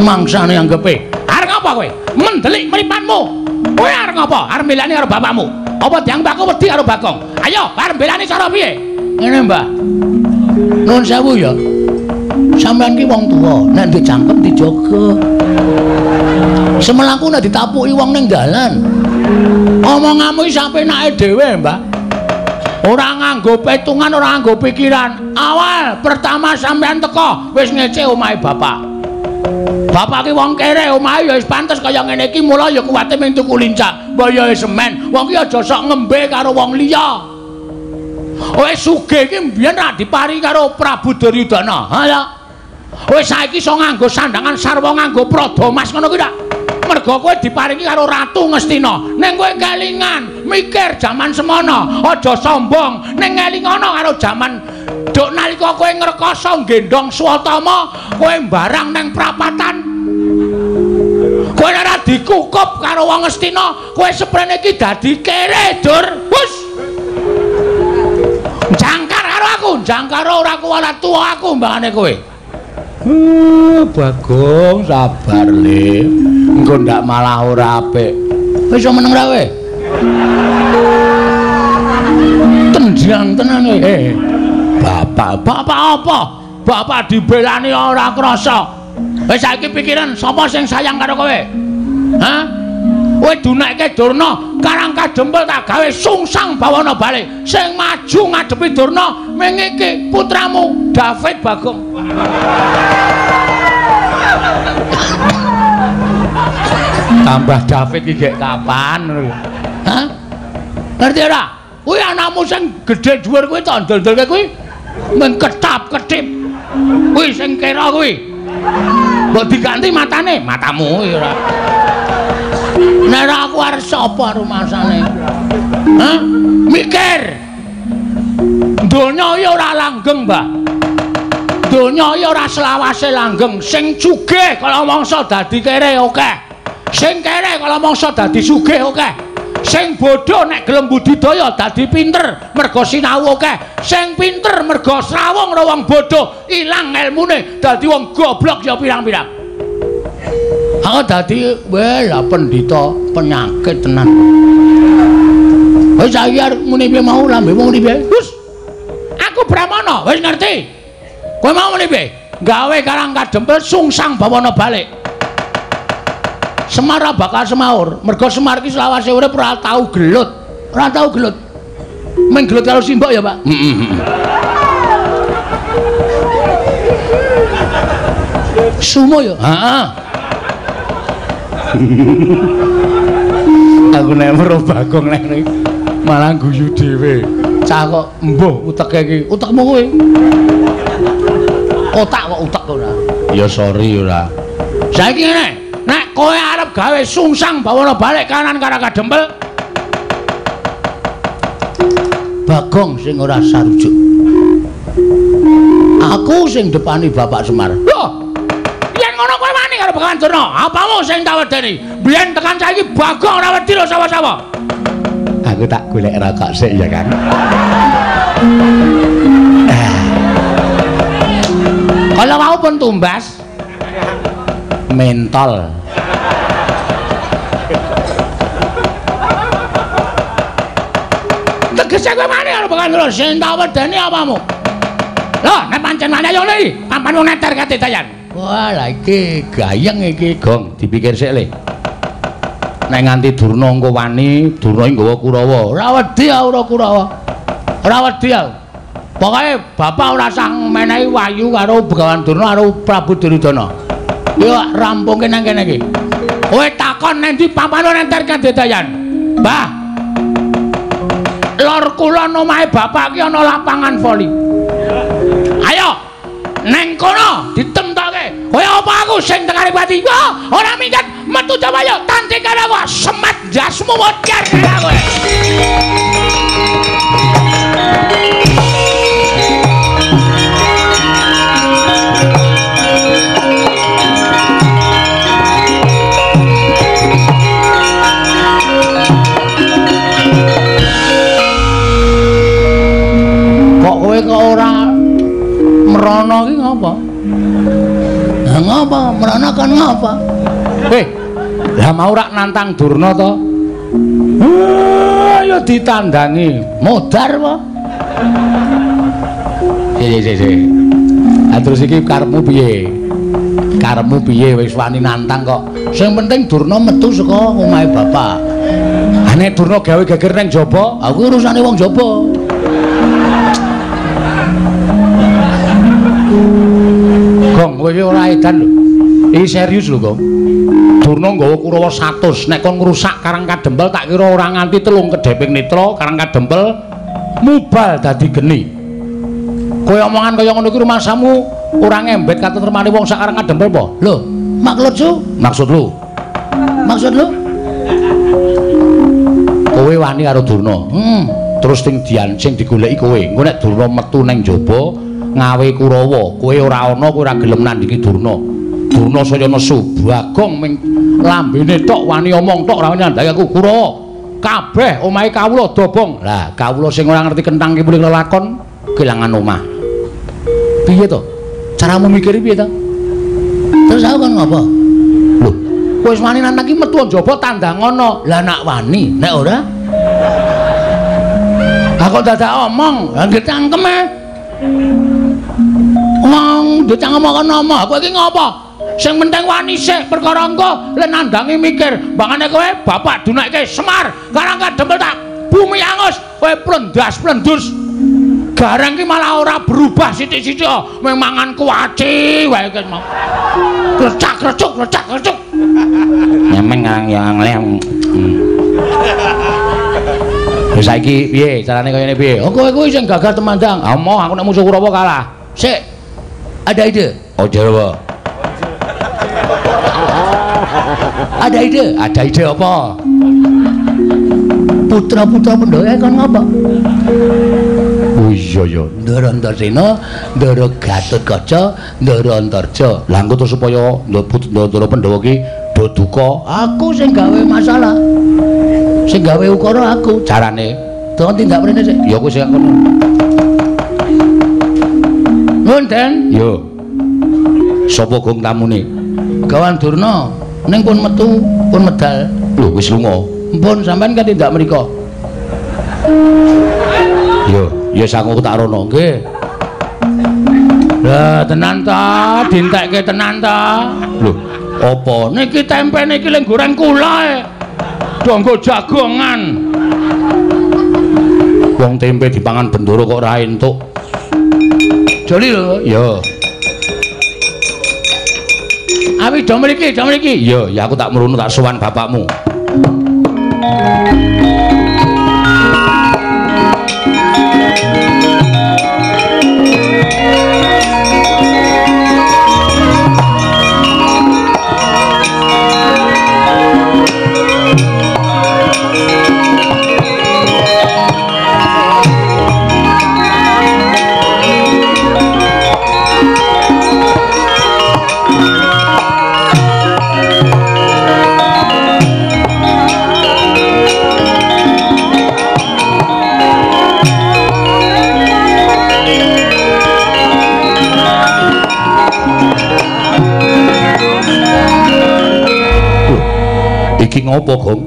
mangsane anggepe arep ngapa kowe mendelik mripatmu kowe arep ngapa arep milani karo bapakmu Apa diang Mbakku wedi karo Bagong? Ayo, arep belani cara piye? Ngene, Mbah. Nuwun sewu ya. Sampeyan ki wong tuwa, nek dicangkem dijaga. Semelangku nek ditapuki wong ning dalan. Omonganmu iki sampe nake dhewe, Mbah. Ora nganggo petungan, ora nganggo pikiran. Awal pertama sampean teko wis ngece omahe bapak. Bapak ki wong kere, omahe ya wis pantes kaya ngene iki, mula ya kuwate ming tuku lincah, bayahe semen. Wong ki aja sok ngembe karo wong liya. Wis sugih ki mbiyen ra dipari karo Prabu Duryudana. Ha ya. Wis saiki iso nganggo sandangan sarwa nganggo prada mas ngono ki ta. merga kowe diparingi karo Ratu Ngastina. Ning kowe kelingan, mikir jaman semono, aja sombong. Ning ngelingono karo jaman dok nalika kowe ngrekoso gendong Swatama, kowe barang ning prapatan. Kowe ora dikukup karo wong Ngastina, kowe seprene iki dadi kere, Dur. Wus. Jangkar karo aku, jangkar ora kuwalat tuwa aku mbangane kowe. Uh, Bagong sabar, Le. Engko ndak malah ora apik. Wis meneng ra kowe? Tendian tenan kowe. Eh, bapak, apa? Bapak dibelani ora krasa. Wis saiki pikiran sapa sing sayang karo kowe? Hah? Kowe dunekke Durna, karang kadempel tak gawe sungsang bawana bali. Sing maju ngadepi Durna ming iki putramu David Bagong. Tambah David iki gek kapan? Hah? Ngerti ora? Kuwi anakmu sing gedhe dhuwur kuwi tak ndel-ndelke kuwi men ketap-ketip. Kuwi sing kira kuwi. Mbok diganti matane, matamu ora. Nek aku arep sapa rumasane? Hah? Mikir. Donya ya ora langgeng, Mbah. Donya ya ora selawase langgeng. Sing sugih kala mangsa dadi kere akeh. Sing kere kala mangsa dadi sugih akeh. Sing bodho nek gelem budidaya dadi pinter merga sinau akeh. Sing pinter merga srawung karo wong bodho ilang ilmune dadi wong goblok ya pirang-pirang. Aku dadi weh lah pendhita penyakit tenan. Wis saiki arep muni piye mau lambemu muni piye? Wis. Aku Brahmana, wis ngerti. Kowe mau muni piye? Gawe karang kadempel sungsang bawana balik. Semar ora bakal semaur. Mergo Semar ki selawase urip ora tau gelut. Ora tau gelut. Ming gelut karo simbok ya, Pak? Heeh. Sumo ya? Heeh. Aku nek weruh Bagong nek malah guyu dhewe. Cah kok Mbuh uteke iki. utekmu kowe. Otak kok utek ora. Ya sorry ora. Saiki ngene, nek kowe gawe sungsang bawana balik kanan karo kadempel. Bagong sing ora sarujuk. Aku sing depani Bapak Semar. Loh. Yen ngono kowe wani karo Bengawan Durna, apamu sing tak wedeni? Biyen tekan saiki Bagong ora wedi lho sapa-sapa. Aku tak golek rokok sik ya, Kang. Kalau mau pun tumbas Mentol. Tegese kowe karo Bengawan Durna, sing tak wedeni apamu? Loh, nek pancen mani ayo iki, pampanmu neter kate. Wah, lah iki gayeng iki, Gong. Dipikir sik, Le. Nek nganti Durna engko wani, Durna nggawa Kurawa. Ora wedi ora Kurawa. Ora wedi aku. Pokoke bapak ora sang menehi wayu karo Begawan Durna karo Prabu Duryudana. Yo rampungke nang kene iki. Kowe takon nek ndi pampanu nenter Kadedayan. Mbah. Lor kulon omahe bapak ki ana lapangan voli. Ayo. Neng kono ditemtoke. Kaya apa aku sing tekani pati? Yo, ora minggat metu Jawaya tanti karo semat jasmu mocar karo kowe. Kok ora merana iki ngapa? Lah ngapa? Merana kan ngapa? Weh, lah mau rak nantang Durna to? Ayo lho ditandangi. Modar apa? Iya, iya, iya. Ah terus iki karepmu piye? Karepmu piye wis wani nantang kok. Sing penting Durna metu saka omahe bapak. Ane Durna gawe geger ning jaba, aku urusane wong jaba. Kowe ora edan lho. Iki serius lho, Gong. Durna nggawa Kurawa 100, nek kon ngrusak Karang Kadempel tak kira ora nganti telung kedheping netra Karang Kadempel mubal dadi geni. Kowe omongan kaya ngono iki rumasamu ora ngembet katetremane wong sak Karang Kadempel apa? Lho, maksudku? Maksud lu? Maksud lu? Kowe wani karo Durna. Hmm. Terus sing dian sing digoleki kowe. Engko nek Durna metu ning jaba ngawe Kurawa, kowe ora ana kowe ora gelem nandingi Durna. Durna saya nesu, Bagong ming lambene tok wani omong tok ora nyandhaki aku Kurawa. Kabeh omahe kawula dobong. Lah, kawula sing ora ngerti kentang ki muni lelakon kelangan omah. Piye to? Caramu mikir piye to? Terus aku kan ngopo? Lho, kowe wis wani nang iki metu njaba tandang ngono. Lah nak wani, nek ora Aku dadak omong, anggere cangkeme. Wong, ndek cangkem kok omong, kowe iki ngopo? Sing penting wani sik perkara engko len nandangi mikir, bangane kowe bapak dunakke Semar, karang kadempel tak bumi angus, kowe plendas-plendus. Gareng ki malah ora berubah sithik-sithik, memangan kuaci wae ki mau. Klecak-klecuk, klecak-klecuk. Nyemeng yang lem. Wis saiki piye carane kaya ngene piye? Oh kowe kuwi sing gagal temandang. Omo aku nek musuh Kurawa kalah. Sik. Ada ide? Oh Jawa. Ada ide? Ada ide apa? Putra-putra Pandhawa kon ngapa? Oh iya ya. Ndara Antarsena, Ndara Gatotkaca, Ndara Antarja. Lah engko to supaya Ndara Pandhawa ki do duka, aku sing gawe masalah. Sing gawe ukara aku. Carane to tindak mrene sik. Ya kowe sing ngono. Ngonten? Yo. Sopo gong tamune? Gawan Durna ning pun metu, pun medal. Lho wis lunga. Mpun sampean kan tindak mriku. Yo, ya sangu tak rono, nggih. Lah tenan ta, dintekke tenan ta. Lho, apa niki tempe niki lek goreng kula e. Donggo jagongan. Wong tempe dipangan bendoro kok ora entuk. Joli lho, ya. Awi do mriki, do mriki. Ya, ya aku tak mrunu tak sowan bapakmu. Ngopo, Gong?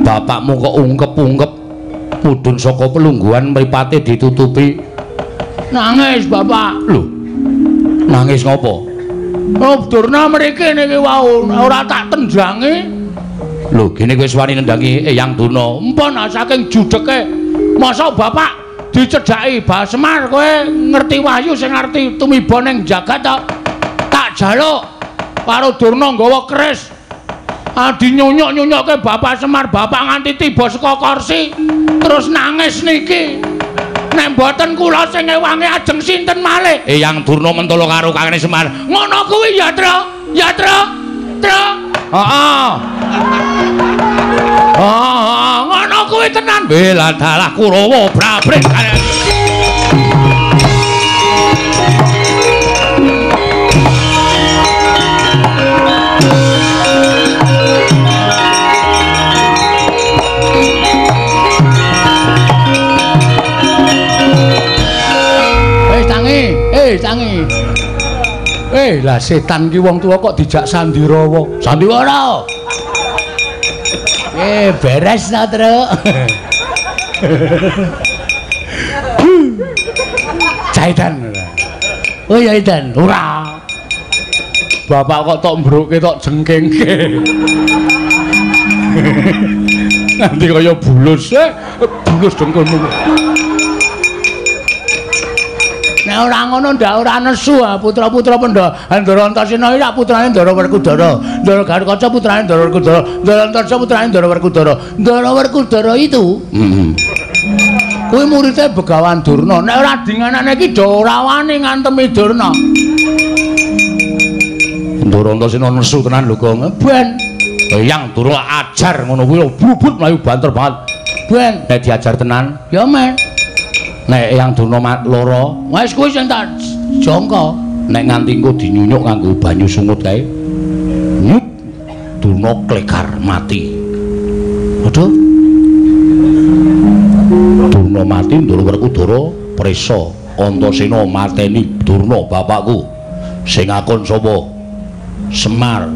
Bapakmu kok ungkep-ungkep mudhun saka pelungguhan mripate ditutupi. Nangis, Bapak. Lho. Nangis ngopo? Oh, mriki niki wau ora tak tendhangi. Lho, gene kowe wani nendangi Eyang Durna. Mpun saking judeke. Masa Bapak dicedhaki Basmar kowe ngerti wahyu sing ngerti tumiba ning jagat? Tak jaluk karo Durna nggawa keris adi nyonyok-nyonyokke Bapak Semar, Bapak nganti tiba saka kursi terus nangis niki. Nek mboten kula sing ewange ajeng sinten malih? Eyang Durna mentolo karo Kangane Semar. Ngono kuwi ya, Tru. Ya, Tru. Tru. Heeh. Ngono kuwi tenan. Bela dalah Kurawa brabrik kare. Cangi. Eh, lah setan ki wong tuwa kok dijak Sandiwara. Sandiwara. Eh, beres ta, Truk? Jaidan. Oh ya Idan, ora. Bapak kok tok mbruke tok jengkengke. Nanti kaya bulus, eh, bulus dengkulmu. Nek ora ngono ndak ora nesu putra-putra Pandhawa. Ndara Antasena iki putrane Ndara Werkudara. Ndara Garkaca putrane Ndara Werkudara. Ndara Antasena putrane Ndara Werkudara. Ndara Werkudara itu. Heeh. Kuwi muridé Begawan Durna. Nek ora dinganane iki do ora wani ngantemi Durna. Ndara Antasena nesu tenan lho kok. Ben. Eyang Durna ajar ngono kuwi bubut mlayu banter banget. Ben, nek diajar tenan, ya men. Nek yang durna loro wis kuwi sing tak jangka nek nganti engko dinyunyuk kanggo banyu sungut kae nyuk durna klekar mati. Aduh. Durna mati ndoro werkudara prisa antasena mateni durna bapakku. Sing akon sapa? Semar.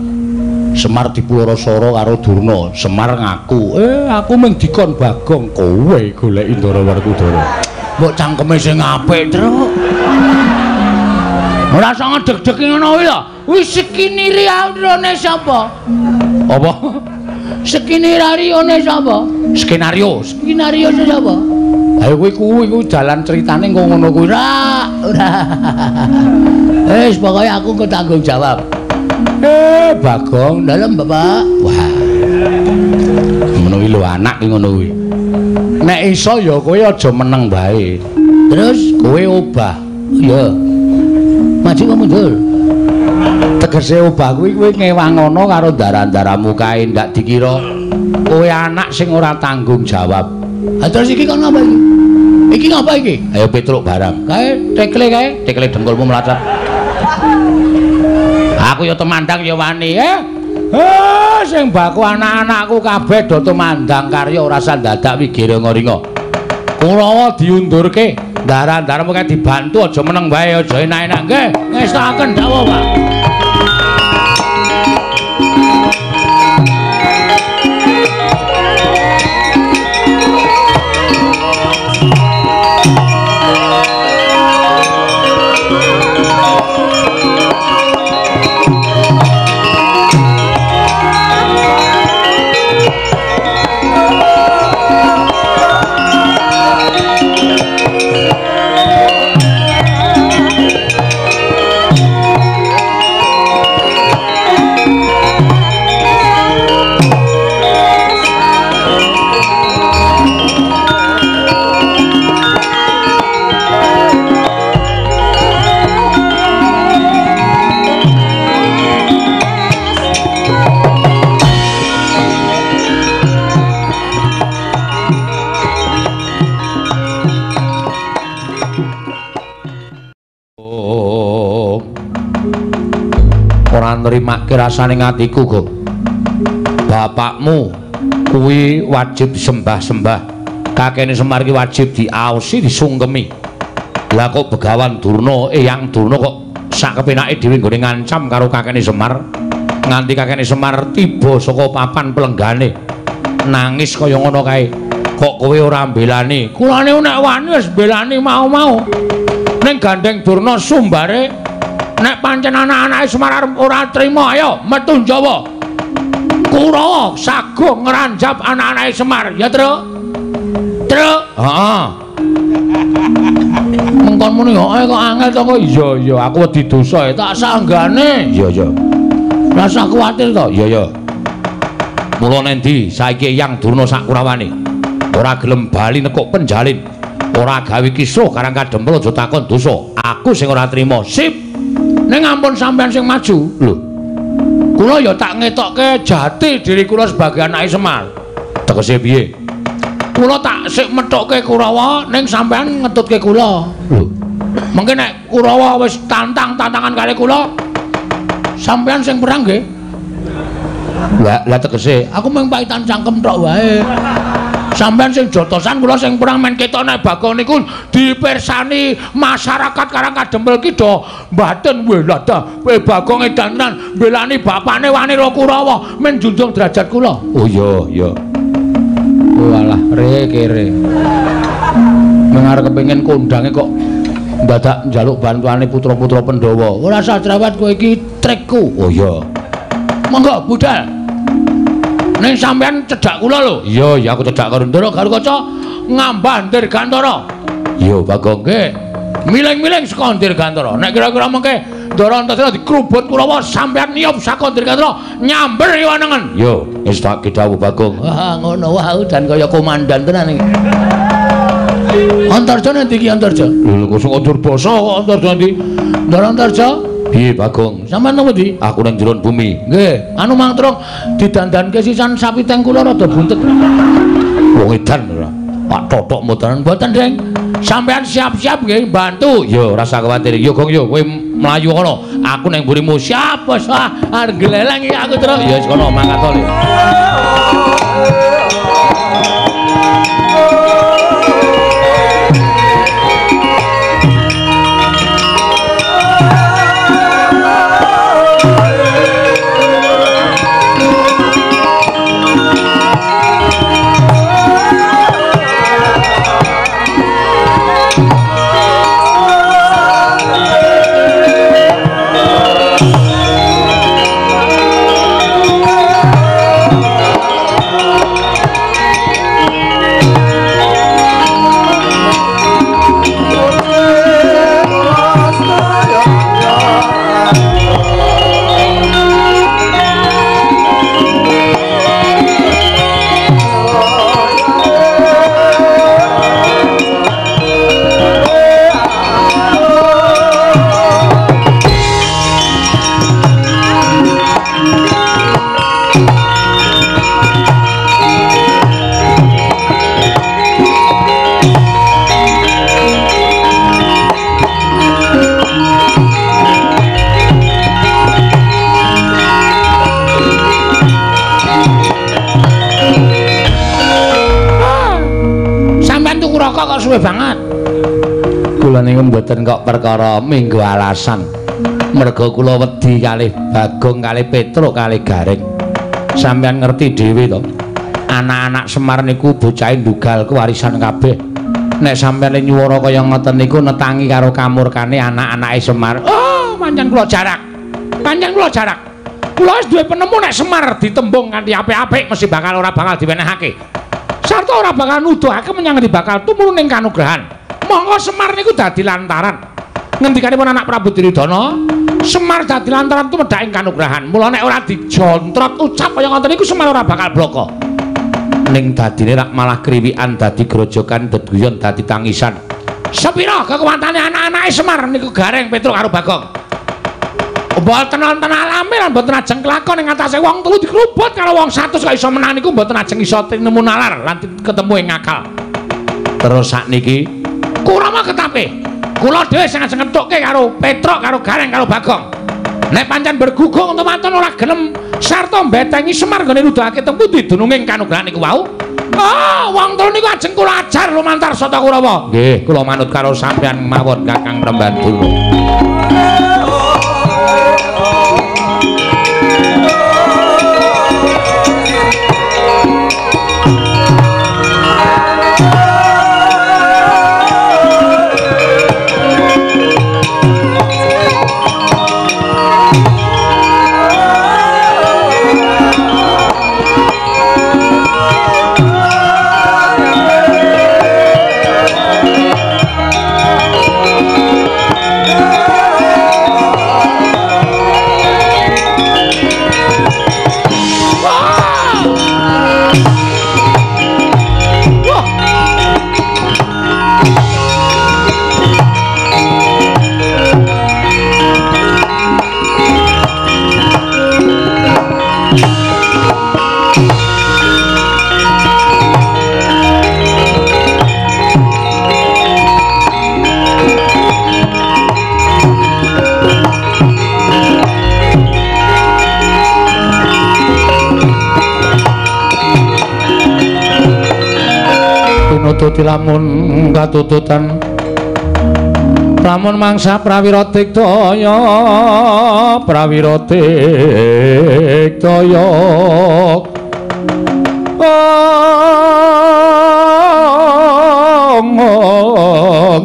Semar dipulara sara karo Durna. Semar ngaku, "Eh, aku mung dikon Bagong, kowe goleki Ndara Werkudara." Mbok cangkeme sing apik, Truk. Ora usah ngedeg-degi ngono kuwi lho. Wis sekiniri aurane sapa? Apa? Sekinarione sapa? Skenario. Skenario sapa? Ayo kuwi kuwi ku jalan ceritane kok ngono kuwi ora. Ora. Wis pokoke aku kok tanggung jawab. Eh, Bagong, dalem Bapak. Wah. Ngono kuwi lho anak ki ngono kuwi. Nek iso ya kowe aja meneng bae. Terus kowe obah. Ya. Maju apa mundur? Tegese obah kuwi kowe ngewangono karo daran-daramu kae ndak dikira kowe anak sing ora tanggung jawab. Ha terus iki kon ngapa iki? Iki ngapa iki? Ayo petruk barang. Kae tekle kae tekle dengkulmu melacat aku ya temandang ya wani eh Eh, sing baku anak-anakku kabeh do tumandang karya ora sandadak wigire ngoringa. Kurawa diundurke, daran-daran kaya dibantu aja meneng bae aja enak-enak nggih. Ngestaken dawuh, Pak. Nrimake rasane ngatiku, Go. Bapakmu kuwi wajib disembah-sembah. Kakene Semar ki wajib diaosi, disungkemi. Lah kok Begawan Durna, Eyang Durna kok sak kepenake dhewe nggone ngancam karo kakene Semar. Nganti kakene Semar tiba saka papan pelenggane. Nangis kaya ngono kae. Kok kowe ora mbelani? Kulane nek wani wis mbelani mau-mau. Ning gandeng Durna sumbare nek pancen anak-anake Semar ora trima ayo metu Jawa. Kurawa sagung ngranjap anak-anake Semar ya Tru Tru heeh. Mengkon muni kok kok angel to kok? Iya iya aku wedi dosa tak sanggane. Iya iya. Rasa kuwatir to? Iya iya. Mula nendi saiki yang durna sak kurawane ora gelem bali nekuk penjalin. Ora gawe kisruh karang kadempel aja takon dosa. Aku sing ora trima sip Ning ampun sampean sing maju. Lho. Kula ya tak ngetokke jati diri kula sebagai anake Semar. Tegese piye? Kula tak sik methokke Kurawa ning sampean ngetutke kula. Lho. Mengke nek Kurawa wis tantang tantangan kali kula sampean sing perang nggih. Lah, lah tegese aku mung paitan cangkem tok wae. Sampean sing jotosan kula sing kurang men ketok nek bagong niku dipersani masyarakat karang kadempel ki do mbaten weh lah dah kowe bagong edanan belani bapane wani ro kurawa men junjung derajat kula oh iya iya walah re kowe kere. Mengar kepengin kondange kok dadak njaluk bantuane putra-putra Pandhawa. Ora sastrawat kowe iki trikku. Oh iya. Monggo budal. Ning sampean cedhak kula lho. Iya, ya aku cedhak karo Ndara Garukaca ngambah Dirgantara. Iya, Bagong. Nggih. Miling-miling saka Dirgantara. Nek kira-kira mengke Ndara Antasena dikrubut Kurawa sampean niyop saka Dirgantara nyamber. Yo, wis tak dawuh Bagong. Wah, ngono wae dan kaya komandan tenan iki. Antarja nanti iki Antarja. Lho, kok sing atur basa kok Antarja ndi? Ndara Antarja, Piye, Bagong? sampean nang ndi? Aku nang jero bumi. Nggih, anu mangtruk didandanke sisan sapi teng kula rada buntet. Wong edan ora. Pak Totok mboten mboten, Deng. Sampean siap-siap nggih bantu. Yo, rasa kuwatir. Yo, Gong, yo, kowe mlayu kono. Aku nang mburimu siap bos. Ah, arep gleleng aku terus. Ya wis kono mangkat to. Niku mboten kok perkara minggu alasan. Merga kula wedi kalih Bagong kalih Petruk kalih Garing. Sampeyan ngerti dhewe to. Anak-anak Semar niku bocah ndugal kewarisan kabeh. Nek sampeyan nyuwara kaya ngoten niku netangi karo kamurkane anak-anake Semar. Oh, pancen kula jarak. Pancen kula jarak. Kula wis duwe penemu nek Semar ditembung kanthi apik-apik mesti bakal ora bakal diwenehake. Sarta ora bakal nuduhake menyang bakal tumurun ing kanugrahan. Monggo Semar niku dadi lantaran. Ngendikanipun anak Prabu Diridana, Semar dadi lantaran tumedhak ing kanugrahan. Mula nek ora dijontrot ucap kaya ngoten niku Semar ora bakal bloko. Ning dadine rak malah kriwikan dadi grojokan deduyon dadi tangisan. Sepira kekuatane anak-anake Semar niku Gareng Petruk karo Bagong. Mboten wonten alami lan mboten ajeng kelakon ing atase wong telu dikrubut karo wong 100 kok iso menang niku mboten ajeng iso nemu nalar lan ketemu ing akal. Terus sakniki Kurama ketape. Kula dhewe sing ajeng ngethukke karo Petruk karo Gareng karo Bagong. Nek pancen bergugung untuk mantun ora gelem sarta mbetengi Semar nggone nuduhake teng pundi dununging kanugrahan niku wau. Ah, wong telu niku ajeng kula ajar lumantar Sata Kurawa. nggih kula manut karo sampeyan mawon Kakang Rembanduna. dadi lamun katututan. Lamun mangsa prawira tiktaya prawira tiktaya. Ngong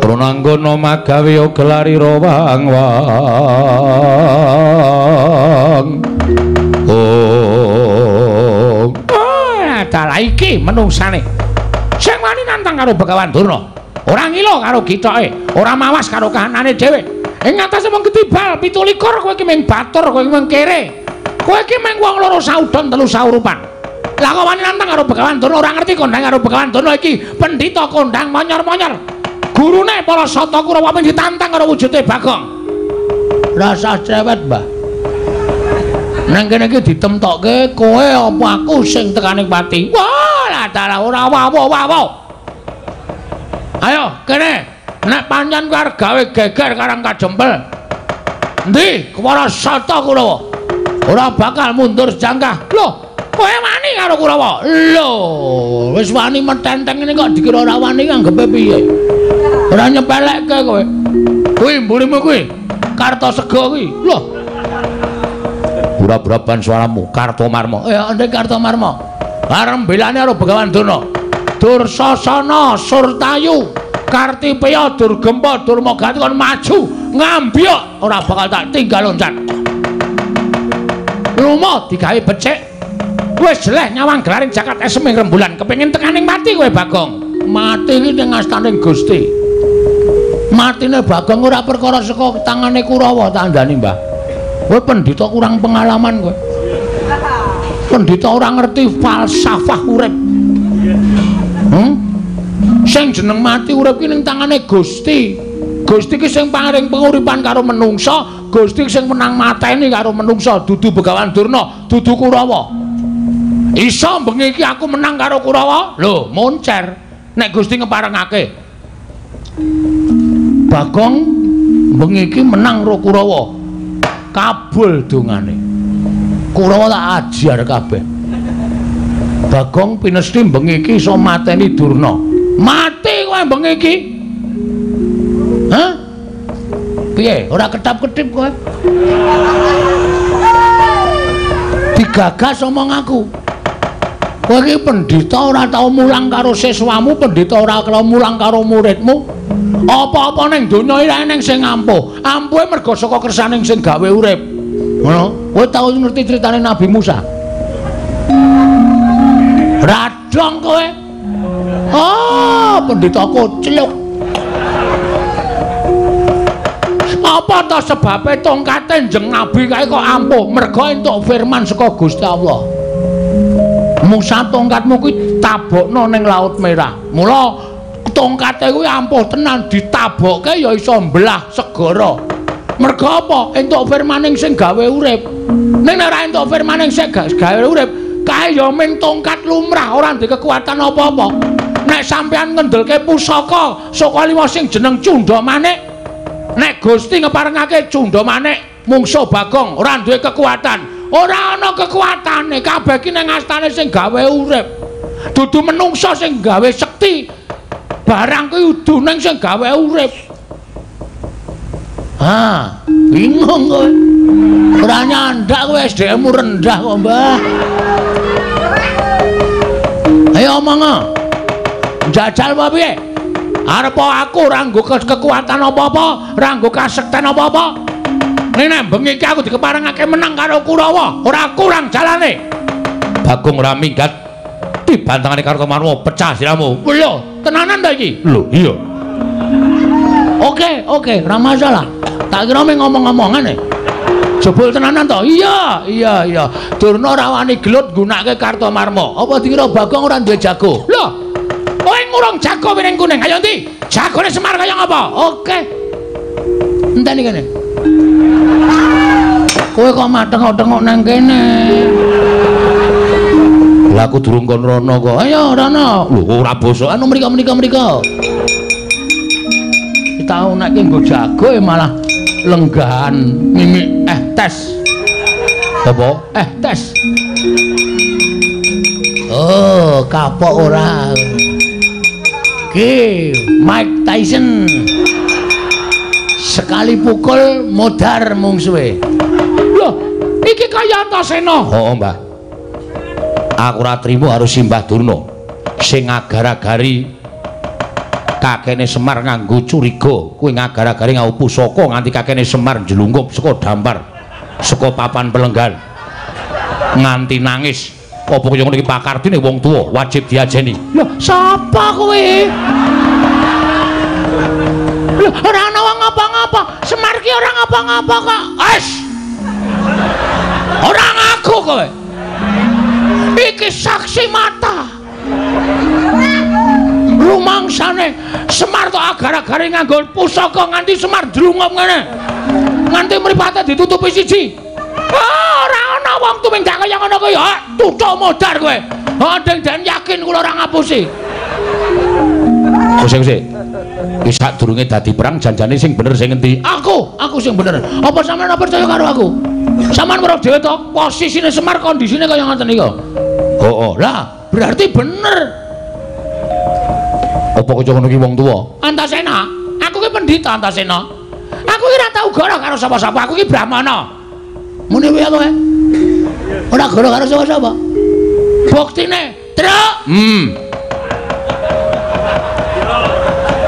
prunanggana magawe gelari rawang wang. Oh ah, ta iki menungsane. Nantang karo Begawan Durna. Ora ngilo karo gitoke, ora mawas karo kahanane dhewe. Ing ngatasé wong ketibal 17 kowe iki mung batur, kowe iki mung kere. Kowe iki mung wong loro saudon telu saurupan. Lah kok wani nantang karo Begawan Durna ora ngerti kondang karo Begawan Durna iki pendhita kondang monyor-monyor. Gurune para Sata Kurawa mung ditantang karo wujude Bagong. Rasa cewet, Mbah. Nang kene iki ditemtokke kowe apa aku sing tekaning pati. Wah, lah dalah ora wawo-wawo. Ayo, kene. Nek pancen kowe arep gawe geger karang kajempel. Endi? Kepala Sata Kurawa. Ora bakal mundur jangkah. Loh, kowe wani karo Kurawa? Lho, wis wani metenteng ngene kok dikira ora wani anggepe piye? Ora nyepelekke kowe. Kuwi mburimu kuwi. Kartosega kuwi. Loh, Burab-buraban suaramu Kartomarma. Ya, ndek Kartomarma. Arep belane karo Begawan Durna. Dursasana, Surtayu, Kartipeya, Durgempa, Durmagati kon maju ngambyok ora bakal tak tinggal loncat. Lumo digawe becik. Wis jeleh nyawang gelaring jakat eseming rembulan kepengin tekaning mati kowe Bagong. Mati iki ning astaning Gusti. Matine Bagong ora perkara saka tangane Kurawa tandani, Mbah. Kowe pendhita kurang pengalaman kowe. Pendhita ora ngerti falsafah urip. Hmm? Sing jeneng mati urip ki ning tangane Gusti. Gusti ki sing paring penguripan karo menungsa, Gusti sing menang mateni karo menungsa, dudu Begawan Durna, dudu Kurawa. Iso bengi iki aku menang karo Kurawa? Lho, moncer. Nek Gusti ngeparengake. Bagong bengi iki menang karo Kurawa. kabul dongane. Kurawa tak ajar kabeh. Bagong pinesti bengi iki iso mateni Durna. Mati kowe bengi iki. Hah? Piye? Ora ketap-ketip kowe? Digagas omong aku. Kowe iki pendhita ora tau mulang karo siswamu, pendhita ora tau mulang karo muridmu. Apa-apa ning donya iki eneng sing ampuh. Ampuhe mergo saka kersaning sing gawe urip. Ngono. Kowe tau ngerti critane Nabi Musa? Radong kowe. Oh, pendhita kocluk. Apa to sebabe tongkate njeng nabi kae kok ampuh? Mergo entuk firman saka Gusti Allah. Musa tongkatmu kuwi tabokno ning Laut Merah. Mula tongkate kuwi ampuh tenan ditabokke ya iso mbelah segara. Mergo apa? Entuk firmaning sing gawe urip. Ning nek ora entuk firmaning sing gawe urip, kae ya ming tongkat lumrah ora ndek kekuatan apa-apa. Nek sampean ngendelke pusaka saka liwa sing jeneng Cunda Manik, nek Gusti ngeparengake Cunda Manik mungsuh Bagong ora duwe kekuatan. Ora ana kekuatane, kabeh iki ning astane sing gawe urip. Dudu menungsa sing gawe sekti. Barang kuwi udune sing gawe urip. Ha, bingung kowe. Ora nyandak kowe SDM-mu rendah kok, Mbah. Ayo omong. Jajal apa piye? Aku ora nggo kekuatan apa-apa, ora nggo kasekten apa-apa. Nek bengi iki aku dikeparengake menang karo Kurawa, ora kurang jalane. Bagong ora minggat dibantangane karo Marmo pecah siramu. Lho, tenanan ta iki? Lho, iya. Oke, oke, ora masalah. Tak kira mung ngomong-ngomongan e. Jebul tenanan to? Iya, iya, iya. Durna ora wani gelut gunakake Kartomarma. Apa dikira Bagong ora duwe jago? Lho. Kowe ngurung jago wiring kuning. Ayo ndi? Jagone Semar kaya ngapa? Oke. Enteni kene. Kowe kok mateng-tengok nang kene. Lah aku durung kon rono kok. Ayo rono. Lho, ora basa. Anu mriko mriko. Tau nek nggo jago e malah lenggahan mimik eh tes. Apa? Eh tes. Oh, kapok ora. Ki, Mike Tyson. Sekali pukul modar mungsuhe. Loh, iki kaya Antasena. Oh, Mbah. Aku ora trimo harus simbah Durna sing agar-agari kakene Semar nganggo curiga. Kuwi ngagar-agare ngau pusaka nganti kakene Semar njlungkup saka dampar saka papan pelenggan nganti nangis. Apa kaya ngono iki pakardine wong tuwa wajib diajeni. Lho sapa kowe? Lho ora ana wong ngapa-ngapa. Semar ki ora ngapa-ngapa kok. Es ora ngaku kowe. Iki saksi mata rumangsane Semar to agar-agare nganggo pusaka nganti Semar drungop ngene nganti mripate ditutupi siji ah, ora ana wong tumindak kaya ngono kuwi ha tutuk modar kowe ha den yakin kula ora ngapusi Kose kose. Ki sadurunge dadi perang janjane sing bener sing endi? Aku, aku sing bener. Apa sampean ora percaya karo aku? Sampean weruh dhewe to posisine Semar kondisine kaya ngoten iki. Oh, oh. Lah, berarti bener. Apa kaya ngono ki wong tuwa? Antasena, aku ki pendhita Antasena. Aku ki ora tau goro karo sapa-sapa, aku ki brahmana. Mune wae to, eh. Ora goro karo sapa-sapa. Buktine, truk. Hmm.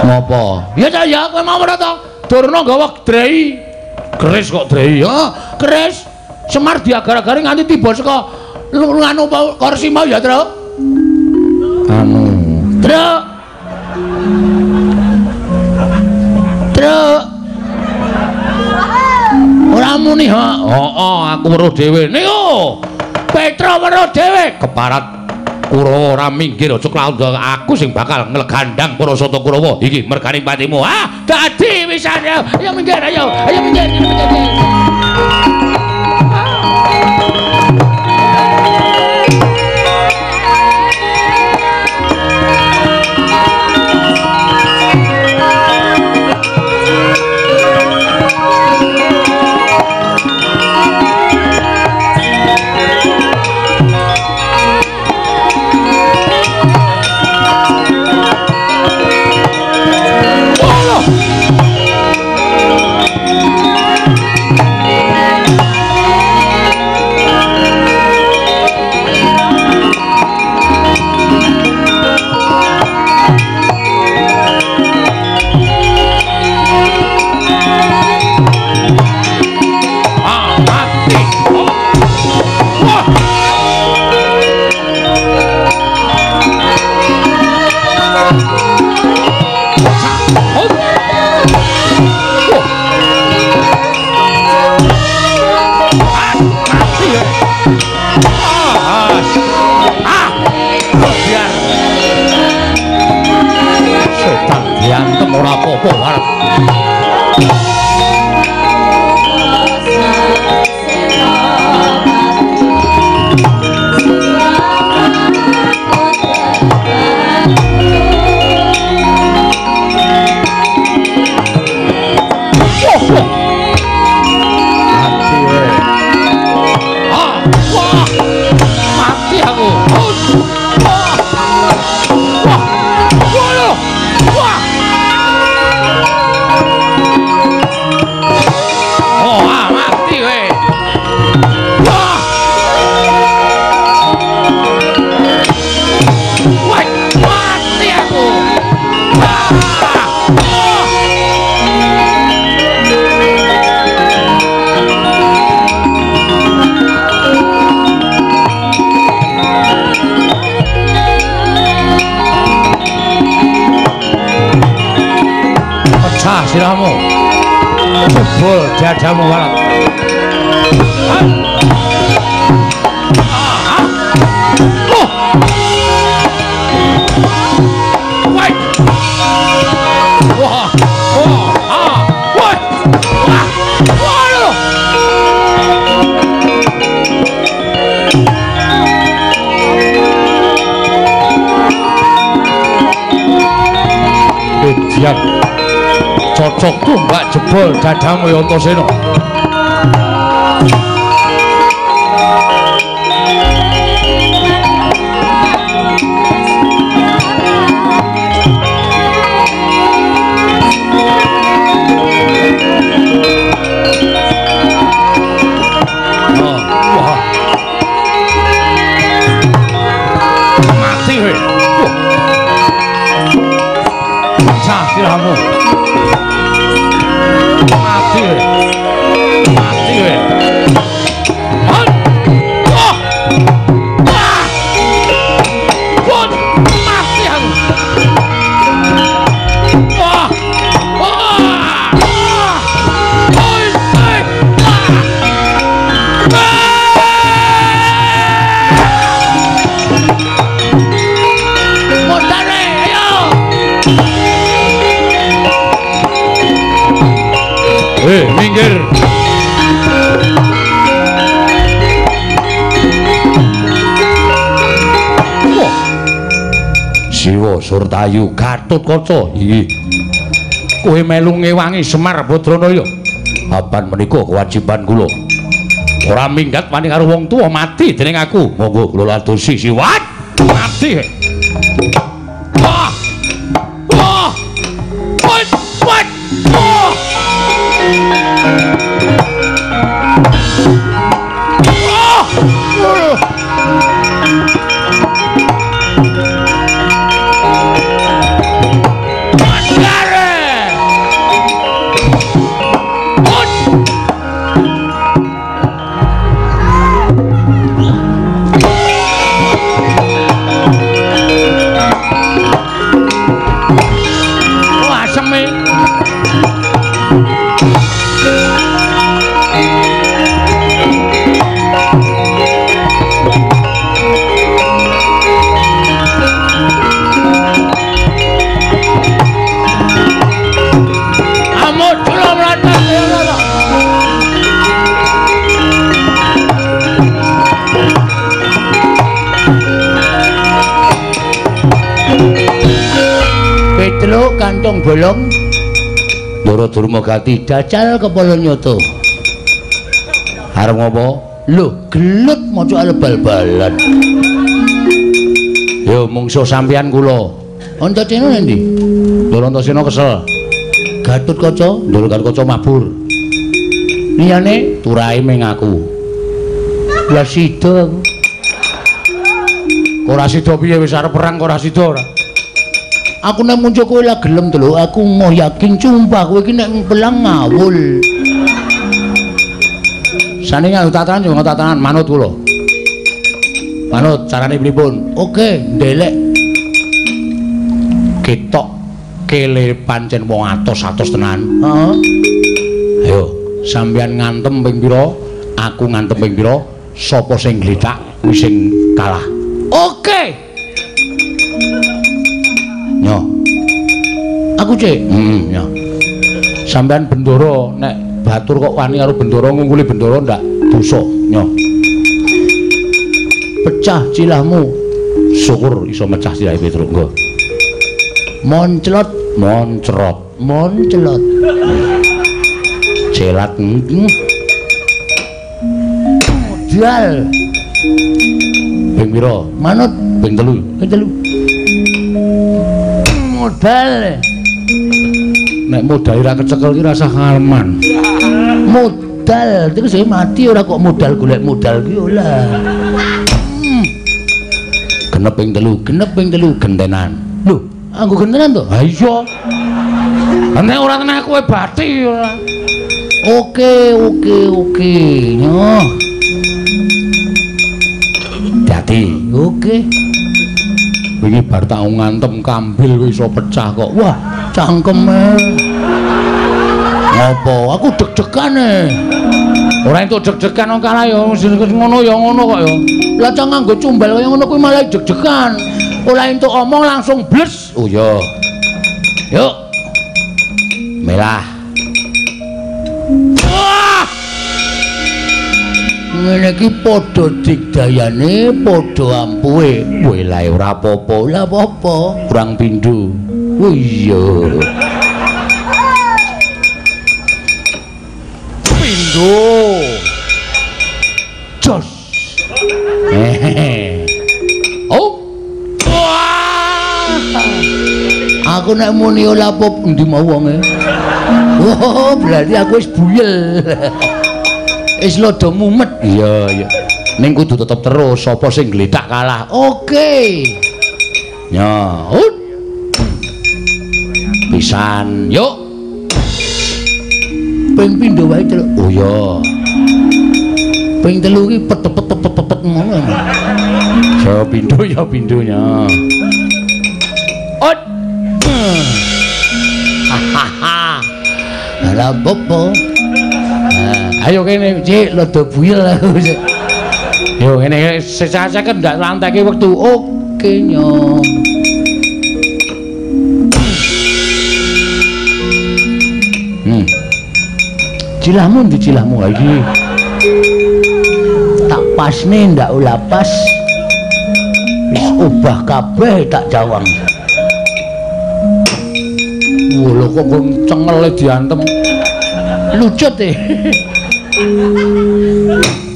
Ngopo? Ya ta ya kowe mau ora to? Durna gawa drei. Keris kok drei? Ya, keris. Semar diagar-agari nganti tiba saka nganu kursi mau ya, Truk. Anu. Truk. Truk. Ora muni, ha. Oh, oh, aku weruh dhewe. Niku. Petra weruh dhewe. Keparat Kurawa ora minggir aja klaudha aku sing bakal nglegandang para sata Kurawa iki mergane patimu. Ah, dadi wis ayo. Ayo minggir ayo. Ayo minggir. minggir, minggir. Ora apa-apa waduh. Bedian cocok tumbak jebol dadamu ya Antasena. Surtayu Gatut Kaca. Iki. Kowe melu ngewangi Semar Badranaya apan menika kewajiban kula. Ora minggat wani karo wong tuwa mati dening aku. Monggo kula ladosi siwat. Mati kantong bolong Ndara Durma Gati dajal kepala nyoto Arep ngopo? Lho, gelut maca arep bal-balan. Yo mungsu sampeyan kula. Antasena endi? Ndara Antasena kesel. Gatut Kaca, Ndara Gatut mabur. Liyane turahe ming aku. Lah sida aku. Ora sida piye wis arep perang ora sida ora? Aku nek muncul kowe lah gelem to lho. Aku mau yakin cumpah kowe iki nek pelang ngawul. Sane nganggo tatanan yo tatanan manut kula. Manut carane pripun? Oke. Ndelek. Ketok kele pancen wong atos-atos tenan. Heeh. Ayo sampeyan ngantem ping pira? Aku ngantem ping pira? Sapa sing gletak kuwi sing kalah Aku cek. Hmm, nyo. Sampean bendoro nek batur kok wani karo bendoro ngungkuli bendoro ndak dosa, nyo. Pecah cilahmu. Syukur iso mecah cilahe Petruk, nggo. Monclot, moncrot, monclot. Celat. Hmm. Modal. Ping pira? Manut ping 3. Ping 3. modal nek modal ora kecekel ki rasa aman modal iki sing mati ora kok modal golek modal ki ora hmm. genep ping telu genep ping telu gentenan. Lho anggo gentenan to? Ha iya. Nek ora tenan kowe bati ora oke oke oke nyoh dadi. Oke. Wingi bar tak ngantem kambil iso pecah kok. Wah, cangkeme. Ngopo? Aku deg-degan e. Ora entuk deg-degan wong kalah ya ngono ya ngono kok ya. Lah cang nganggo cumbal kaya ngono kuwi malah deg-degan. Ora entuk omong langsung bles. Oh iya. Yuk. Merah. ngene iki padha digdayane padha ampuhe kowe lae ora apa-apa lha apa kurang pindho oh iya jos. Oh. Aku nek muni ora apa endi mau wonge? Oh berarti aku wis buyel. Wis lodo mumet. Iya iya. Ning kudu tetep terus sapa sing gledak kalah? Oke. Okay. nyaut pisan. Yuk ping pindho wae celuk. Oh iya. Ping telu iki petep-petep ngono. Ya pindho ya pindhonya. Ot! Hahaha ala bobo ayo kene cik. Lodo buyel aku yo ngene sesaca kan ndak lantake wektu. Oke nyo Cilahmu ndi cilahmu iki? Tak pasne ndak ula pas. Wis ubah kabeh tak jawang. Wolo kok cengele diantem. Lucut e.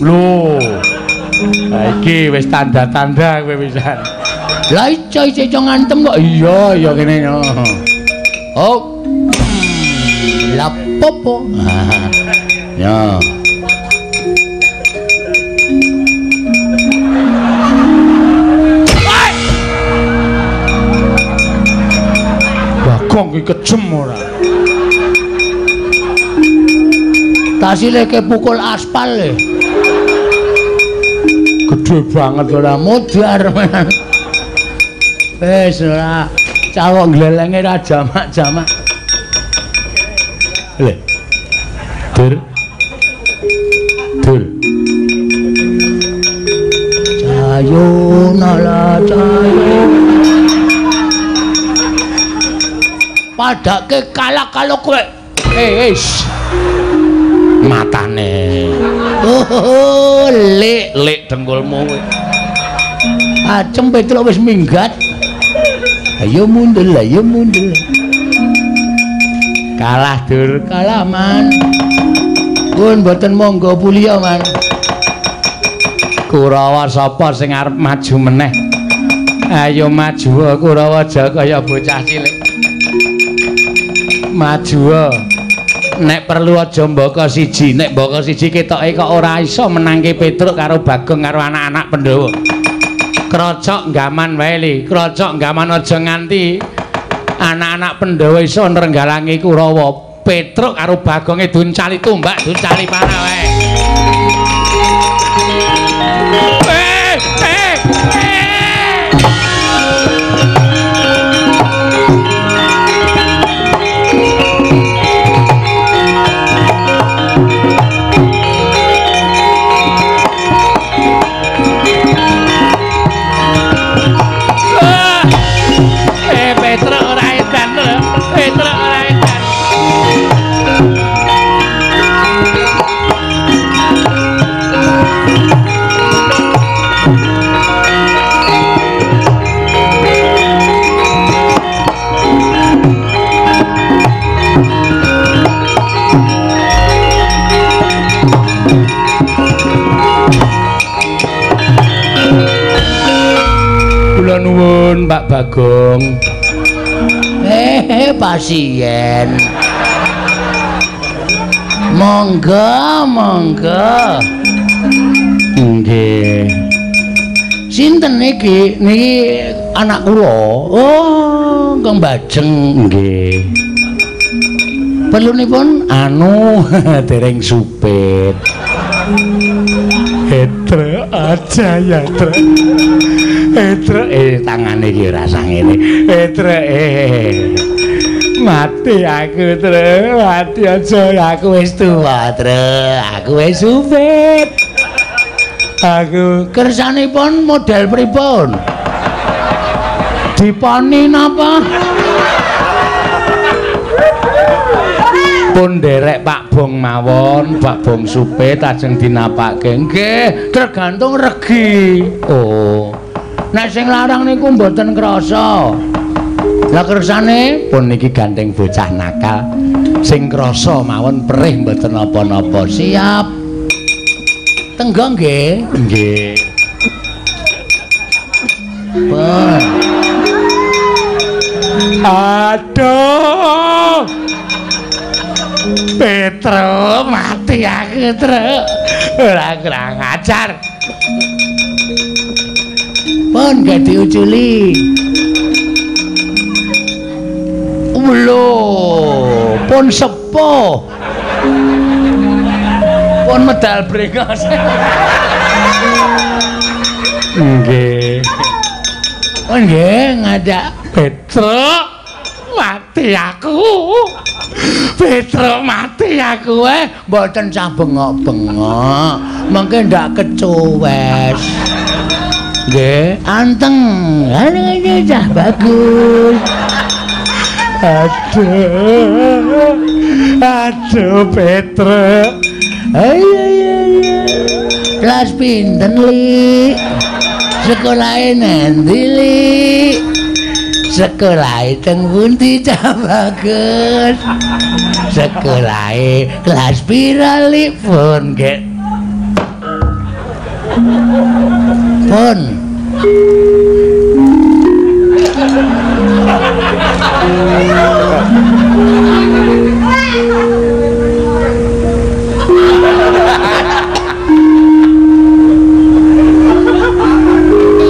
Lho. Iki wis tanda-tanda kowe pisan. Lah ijo ijo ngantem kok iya ya kene. Oh. La popo. Ya. Bagong iki kejem ora. Tasile ke pukul aspal le. Gede banget ora modar. Wis ora cawok glelenge ra jamak-jamak. Dur. Dur. Cayo nala. Padake kalah kalau kowe. Eh, wis. Matane. Oh, lek, lek dengkulmu kowe. Acem Petruk wis minggat. Ayo mundur, ayo mundur. kalah dur kalah man pun boten monggo pulia man kurawa sapa sing arep maju meneh? Ayo maju kurawa aja kaya bocah cilik. Maju nek perlu aja mbaka siji nek mbaka siji ketoke kok ora iso menangke Petruk karo Bagong karo anak-anak Pandhawa. Krocok gaman wae li krocok gaman aja nganti anak-anak Pandhawa iso nrenggalangi Kurawa Petruk karo Bagonge duncali tumbak duncali panah wae nuwun Pak Bagong. Eh, pasien. Monggo, monggo. Nggih. Sinten niki? Niki anak kula. Oh, Kang Bajeng nggih. Perlunipun anu dereng supit. Etre aja ya, Tre. Etre eh tangane iki ora sangene. Etre eh. Mati aku, Tre. Mati aja aku wis tuwa, Tre. Aku wis supit. Aku kersanipun model pripun? Diponi napa? pun derek Pak Bong mawon, Pak Bong supit ajeng dinapake. Nggih, tergantung regi. Oh. Nek sing larang niku mboten krasa. Lah kersane pun niki gandeng bocah nakal. Sing krasa mawon perih mboten napa-napa. Siap. Tenggo nggih? Nggih. Pun. Aduh. Petro mati aku tro ora kurang ajar pun gak diuculi ulo pun sepo. Pun medal brengos nggih. Pun nggih ngajak Petro mati aku. Petro mati aku eh. Mboten cah bengok-bengok mengke ndak kecuwes nggih anteng ngene cah bagus aduh Aduh Petruk. Ayo ayo. Kelas pinten li? Sekolahe nanti li? Sekolahe teng pundi cah bagus? Sekolahe kelas pira li pun ge? Pun.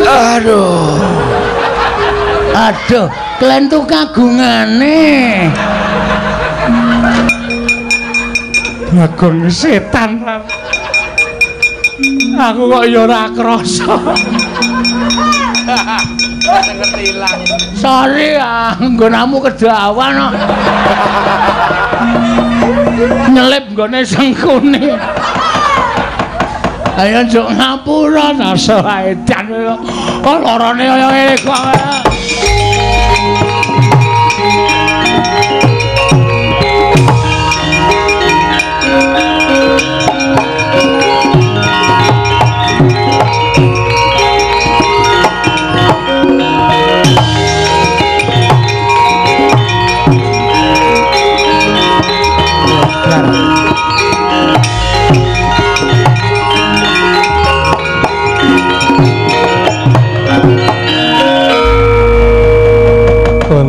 Aduh. Aduh, kalian tuh kagungane. Bagong setan. Aku kok ya ora krasa. ngerti ilang. Sorry ah, nggonamu kedawan kok. Nyelip nggone sengkune. Ayo njuk ngapura rasa edan kok. Larane kaya ngene kok.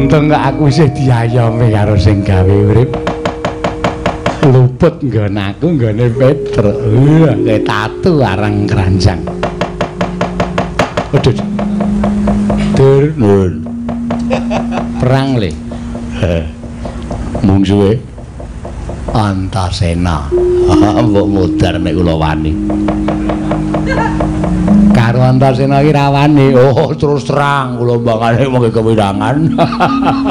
Untung aku isih diayomi karo sing gawe urip. Luput nggon aku nggone Petro. Wah, kayak tatu arang keranjang. Aduh. Dur nun. Perang le. Mungsuhe Antasena. Mbok mudar nek kula wani. Karo Antasena iki rawani. Oh, terus terang kula mbangane mengke kewirangan.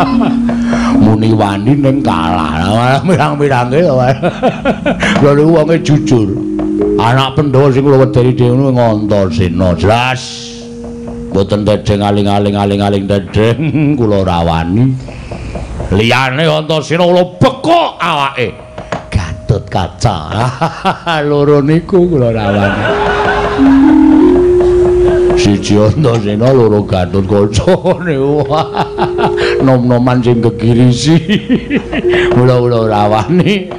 Muni wani ning kalah. Mirang-mirange to. Lha niku wonge jujur. Anak Pandhawa sing kula wedeni dhewe niku Antasena. Jelas. Mboten dedeng aling-aling aling-aling dedeng kula rawani. Liyane Antasena kula bekok awake. Kaca. Loro niku kula rawani. Siji Antasena loro Gatut kaca niku. Nom-noman sing gegirisi. Mula-mula rawani.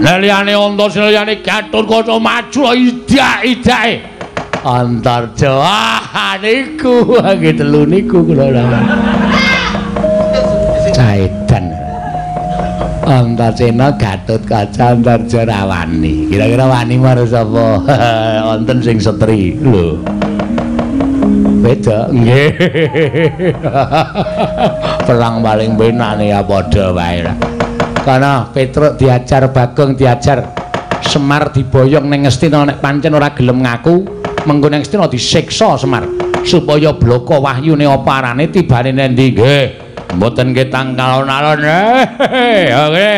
Lah liyane Antasena liyane Gatut kaca maju idak-idake. Antar Jawa niku nggih telu niku kula rawani. Caedan. Antasena Gatut Kaca Antarja rawani. Kira-kira wani marang sapa? Wonten sing setri lho. Beda nggih. Perang paling benak nih ya padha wae. Kana Petruk diajar Bagong diajar Semar diboyong ning Ngastina nek pancen ora gelem ngaku, mengko ning Ngastina disiksa Semar supaya bloko wahyune apa arane tibane nendi nggih. Mboten nggih tangkal alon-alon. Eh, oke.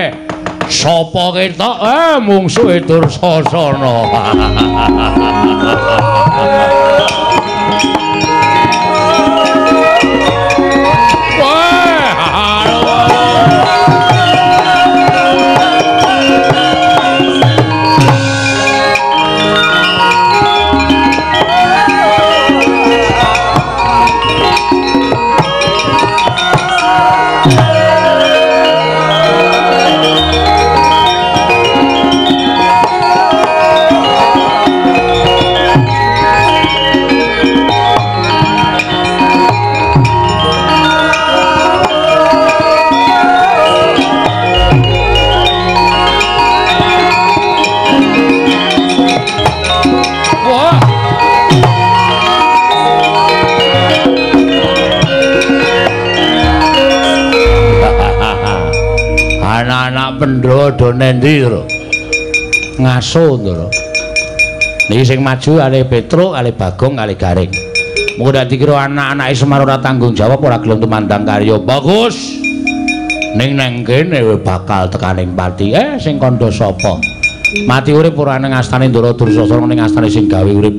Sapa ketok? Eh, mungsuhe Dursasana. Anak-anak Pandhawa do nendi to? Ngaso to. Niki sing maju kali Petruk, kali Bagong, kali Garing. Mengko dak dikira anak-anake Semar ora tanggung jawab ora gelem tumandang karya. Bagus. Ning nang kene bakal tekaning pati. Eh sing kandha sapa? Mati urip ora ning astane Ndara Dursasana ning astane sing gawe urip.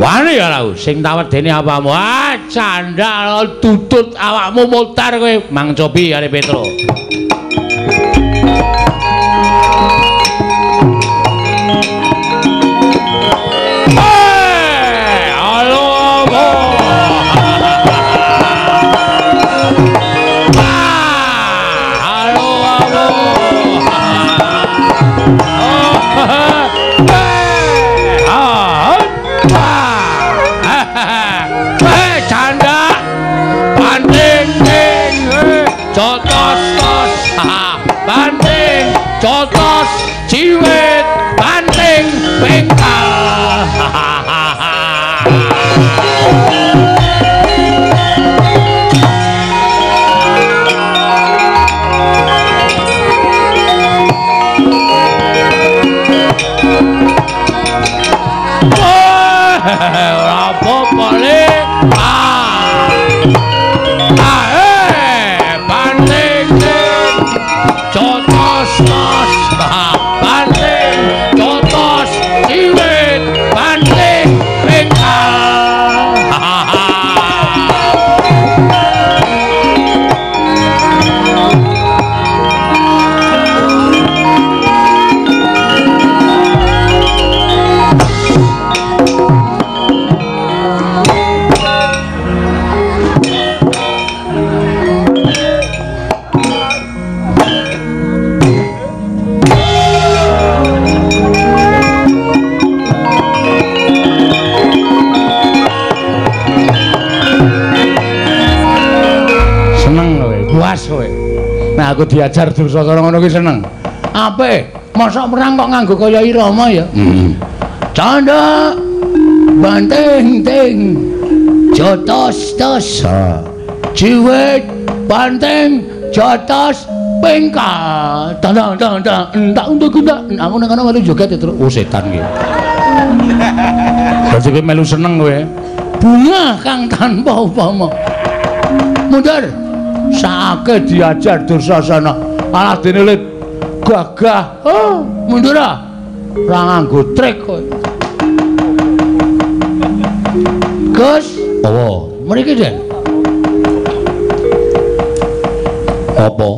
Wani ya lau, sing tawedeni apamu? Ah, candal tutut awakmu mutar kowe. Mang Cobi kali Petruk. Aku diajar Dursasana ngono kuwi seneng. Apik. Mosok perang kok nganggo kaya irama ya? Hmm. Canda banteng ting. Jotos tos. Jiwit banteng jotos pengka tanda tanda entak untuk kita aku nang kono melu joget terus oh setan iki Berarti kowe melu seneng kowe. Bunga kang tanpa upama. Mundur sake diajar dursasana alah dene lit gagah. Oh mundur ah. Ora nganggo trik kowe Gus. Apa? mriki Den Apa?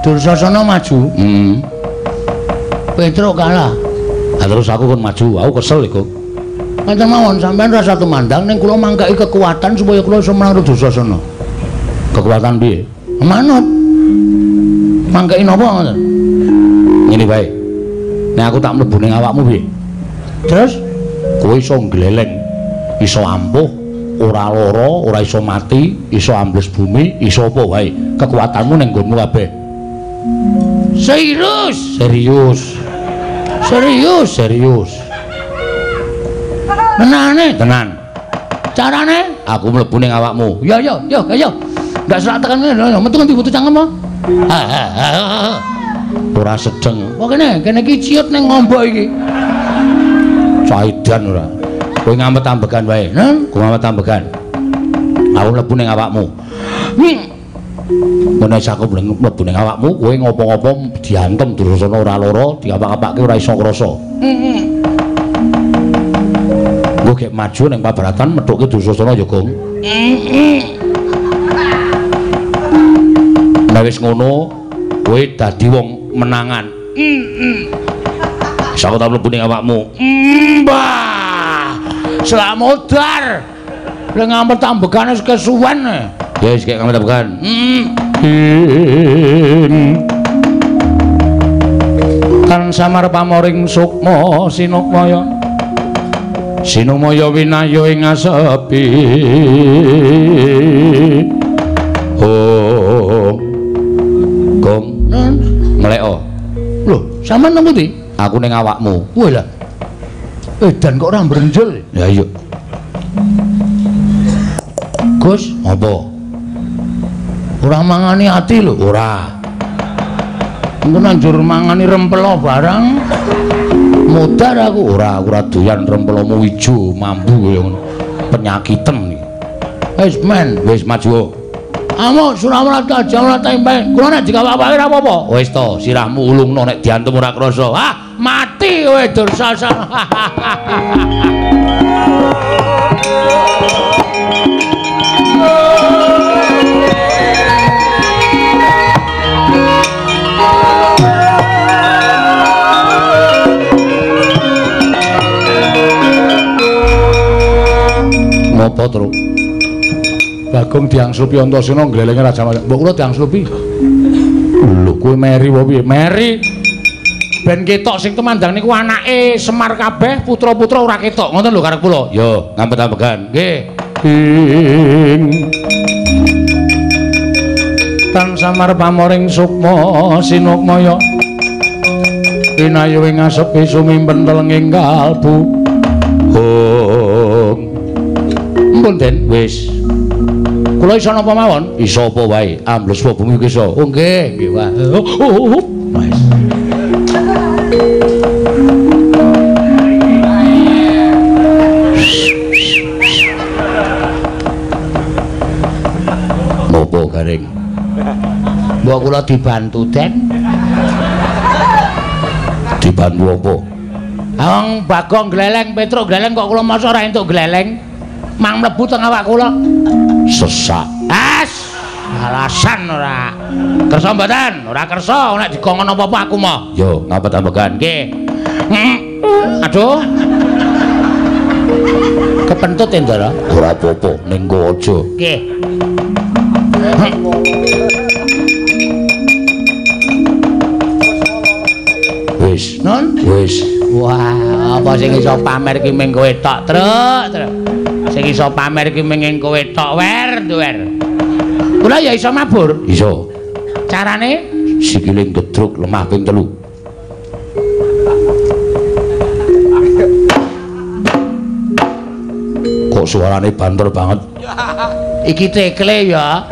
Dursasana maju. Hmm. Petruk kalah. Lah terus aku kon maju, aku kesel iku. Ngaten mawon sampean rasa tumandang ning kula mangkai kekuatan supaya kula iso menang Dursasana. Kekuatan piye? Manut. Mangkai napa ngoten? Ngene wae. Nek aku tak mlebu ning awakmu piye? Terus Kowe iso gleleng, iso ampuh, ora lara, ora iso mati, iso ambles bumi, iso apa wae. Kekuatanmu ning nggonmu kabeh. serius, Serius, serius. serius. Menane Tenan. carane? Aku mlebu ning awakmu. Ya ya ya ya. Ndak salah tekan ngene, metu ngendi butuh cangkem apa? Ora sedeng. Kok kene, kene iki ciut ning ngombo iki. Caidan ora. Kowe ngamet ambegan wae. Nang, Kowe ngamet ambegan. Aku mlebu ning awakmu. hmm. Menawa aku mlebu ning awakmu, kowe ngopo-ngopo diantem Dursasana ora lara, diapak-apake ora iso krasa. hmm. Engko gek maju ning pabaratan methuke Dursasana ya, Gong. Nek wis ngono, kowe dadi wong menangan. Aku tak mlebu ning awakmu. Mbah. Slamodar. Lah ngampet tambegane kesuwen. Ya wis gek ngamet ambegan. Hmm. Kan samar pamoring sukma sinukmaya. Sinumaya winayo ing asepi. Oh. Gong, ngleko. Lho, sampean nang pundi? Aku ning awakmu. Walah. Edan kok ora mbrenjel. Ya iya. Gus, Apa? ora mangani ati lho. Ora. Engko nanjur mangani rempelo barang. Modar aku ora, ora doyan rempelomu ijo, mambu kaya ngono. Penyakiten. Wis men, Wis maju. amo Suramata Jawa tempe. Kulo nek dikawak-awake ora apa-apa. Wis to, sirahmu ulungno nek diantem ora krasa. Ah, mati kowe Dursasana. Ngopo, Truk? Bagong diangslupi Antasena glelenge Raja Majapahit. Mbok kula diangslupi. Lho, kowe meri wae piye? Meri ben ketok sing temandang niku anake Semar kabeh, putra-putra ora ketok. Ngoten lho karep kula. Yo, ngampet ambegan. Nggih. Ing Tan samar pamoring sukma sinukmaya. Inayu ing asepi sumimpen telenging kalbu. Oh. Mpun Den, Wis, kula iso napa mawon? iso apa wae? Ambles wae bumi iso. Oh nggih, nggih oh. Wis. Ngopo garing? Mbok kula dibantu Den. Dibantu apa? Awang Bagong gleleng, Petruk gleleng kok kula masa ora entuk gleleng. Mang mlebu teng awak kula. Sesak. As, alasan ora. Kersa mboten? Ora kersa nek digongon apa-apa aku mah. Yo, ngapet ambegan. Nggih. Hmm. Aduh. Kepentut Endara. Ora apa-apa, ning nggo aja. Nggih. Wis, Non? wis. Wah, apa sing iso pamer ki mung kowe tok, Truk, Truk. Sing iso pamer ki mung kowe tok, wer, wer. Kula ya iso mabur. Iso. Carane Sikile gedruk lemah ping telu. Kok suarane banter banget? iki tekle ya.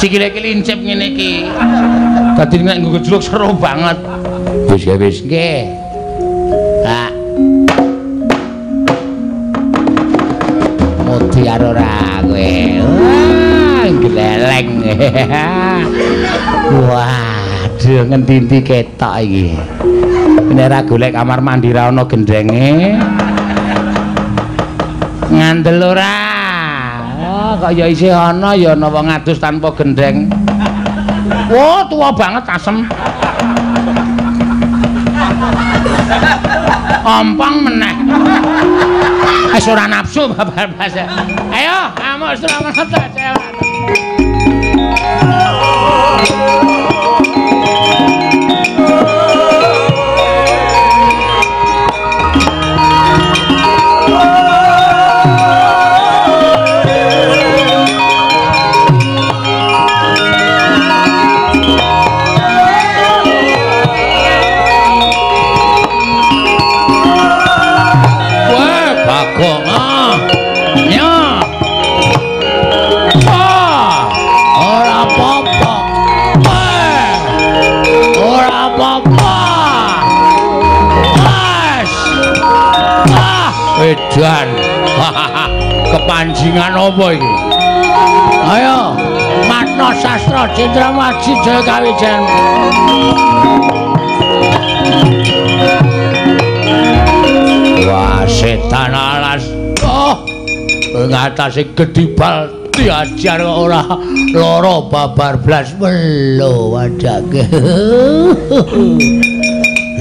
Sikile iki lincip ngene iki. Dadi nek nggo gejluk seru banget. Wis ya wis. Nggih. Waduh, ngendi-endi ketok iki. Nek ra golek kamar mandi ra ana gendenge. Ngandel ora. Oh, kok ya isih ana ya ana wong adus tanpa gendeng. Wah, tua banget asem. Ompong meneh. Wis ora nafsu babar basa. Ayo, kamu wis ora edan. Kepancingan apa iki? Ayo, Matno Sastra Cendrawasih Jaya Kawijan. Wah, setan alas. Oh, ngatasi gedibal diajar ora loro babar blas welo wajake.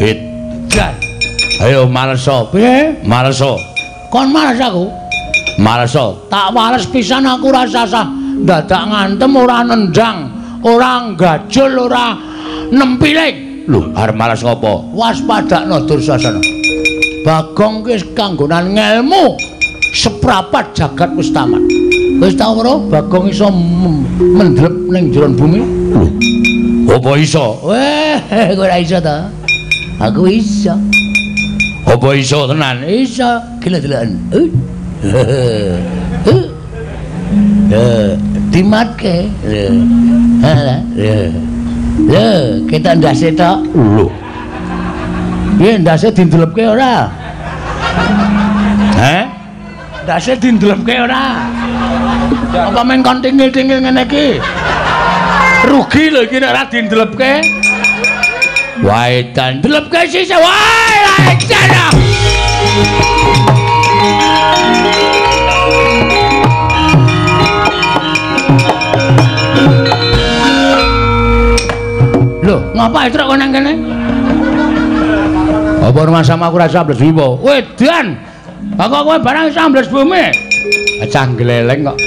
Edan. Ayo maleso, piye? Maleso. Kon males aku. Maleso. Tak males pisan aku rasa sah dadak ngantem ora nendang, ora gajul, ora nempiling. Lho, arep males ngopo? Waspadakno Dursasana. Bagong wis kanggonan ngelmu seprapat jagat wis tamat. Wis tau ora Bagong iso m- mendlep ning jero bumi? Lho. Apa iso? Weh, kowe ora iso ta? Aku iso. Apa iso tenan? Iso gila-gilaan. Eh. Eh. Eh, dimatke. Eh. Halah. Eh. Lho, kita ndase tok. Lho. Piye ndase dindelepke ora? Heh? Ndase dindelepke ora? Apa men kon tingil-tingil ngene iki? Rugi lho iki nek ora dindelepke. Wae dan Delepke sisa wae Lho, ngapa truk nang kene? Apa rumah sama aku rasa ambles bumi? Wedan. Kok kowe barang iso ambles bumi? Acah gleleng kok.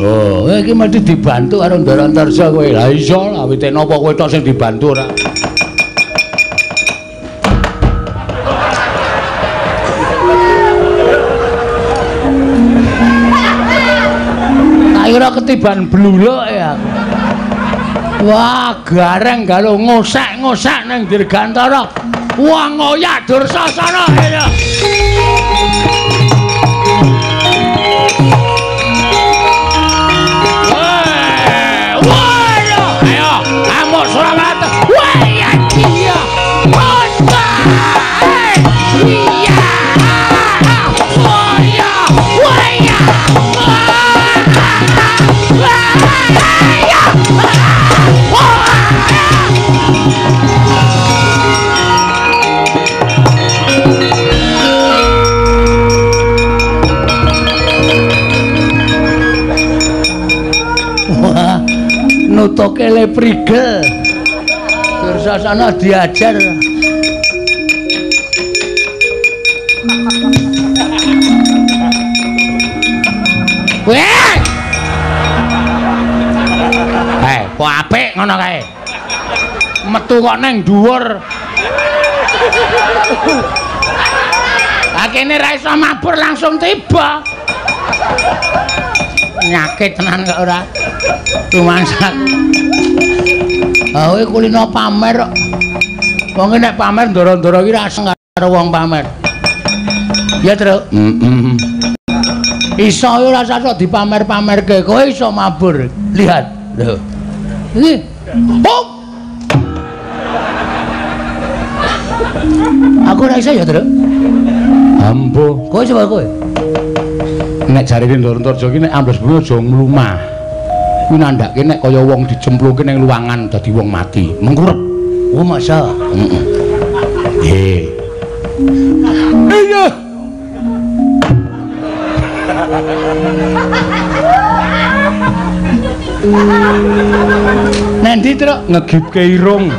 Oh, iki mesti dibantu karo Ndara Antarja kowe. Lah iso, awite napa kowe tok sing dibantu ora? Kira ketiban bluluk ya. Wah, gareng galo ngosek-ngosek ning Dirgantara. Wah, ngoyak Dursasana ya. Nutuke le prigel. Dursasana diajar. Weh! Hei, kok apik ngono kae? Metu kok neng dhuwur. Lah kene ra iso mabur langsung tiba. penyakit tenan kok ora rumangsak. Ah kowe kulino pamer kok. Wong nek pamer ndoro-ndoro iki ra seneng karo wong pamer. Ya, Truk. Heeh. Iso ora usah dipamer-pamerke. Kowe iso mabur. Lihat. Lho. Iki. Hop. Aku ora iso ya, Truk. Ambo, Kowe coba kowe. nek jarine Ndoro-Ndoro iki nek ambles bumi aja mlumah. Kuwi nandhake nek kaya wong dicemplungke ning ruangan dadi wong mati. Mengkurep. Oh, masa. Heeh. Eh. Iya. Nendi, Truk? ngegipke irung.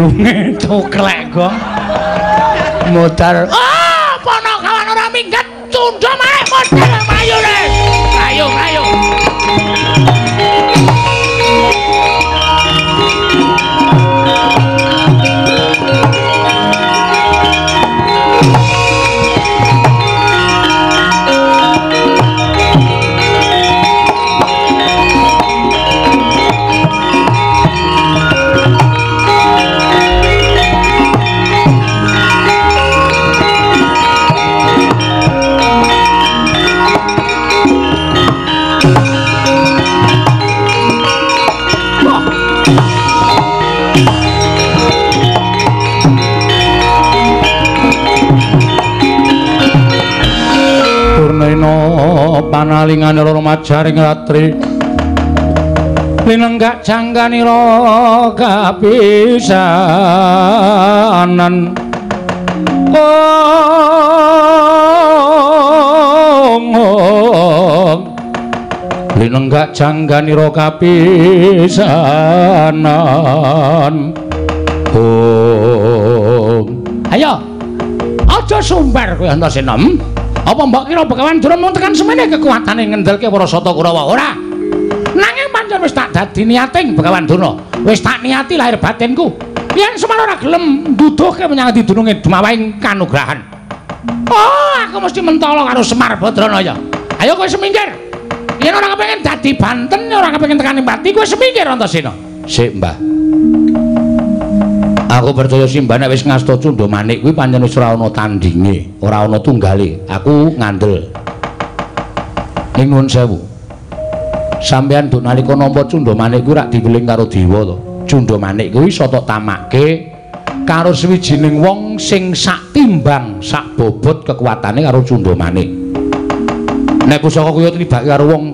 Irunge Cuklek gong. Modal. Ah, pono kawan ora minggat. Tunda maek modal mayu le. Ayo, ayo. Panalingane loro majaring ratri. Linenggak jangganira kapisanan. Ong. Linenggak jangganira kapisanan. Ong. Ayo. Aja sumbar kowe Antasena. Hmm? Apa mbok kira Begawan mung tekan semene kekuatane ngendelke para Sata Kurawa ora? Nanging pancen wis tak dadi niating Begawan Durna. Wis tak niati lahir batinku. Yen semana ora gelem nduduhke menyang didununge dumawahing kanugrahan. Oh, aku mesti mentolo karo Semar Badranaya. Ayo kowe semingkir. Yen ora kepengin dadi banten, ora kepengin tekan pati, kowe semingkir Antasena. Sik, Mbah. Aku percaya Simbah nek wis ngasta Cundha Manik kuwi pancen wis ora ana tandinge, ora ana tunggale. Aku ngandel. Ning nuwun sewu. Sampeyan duk nalika nampa Cundha Manik kuwi rak diweling karo dewa to. Cundha Manik kuwi iso tok tamakke karo sawijining wong sing sak timbang sak bobot kekuatane karo Cundha Manik. Nek pusaka kuwi tibake karo wong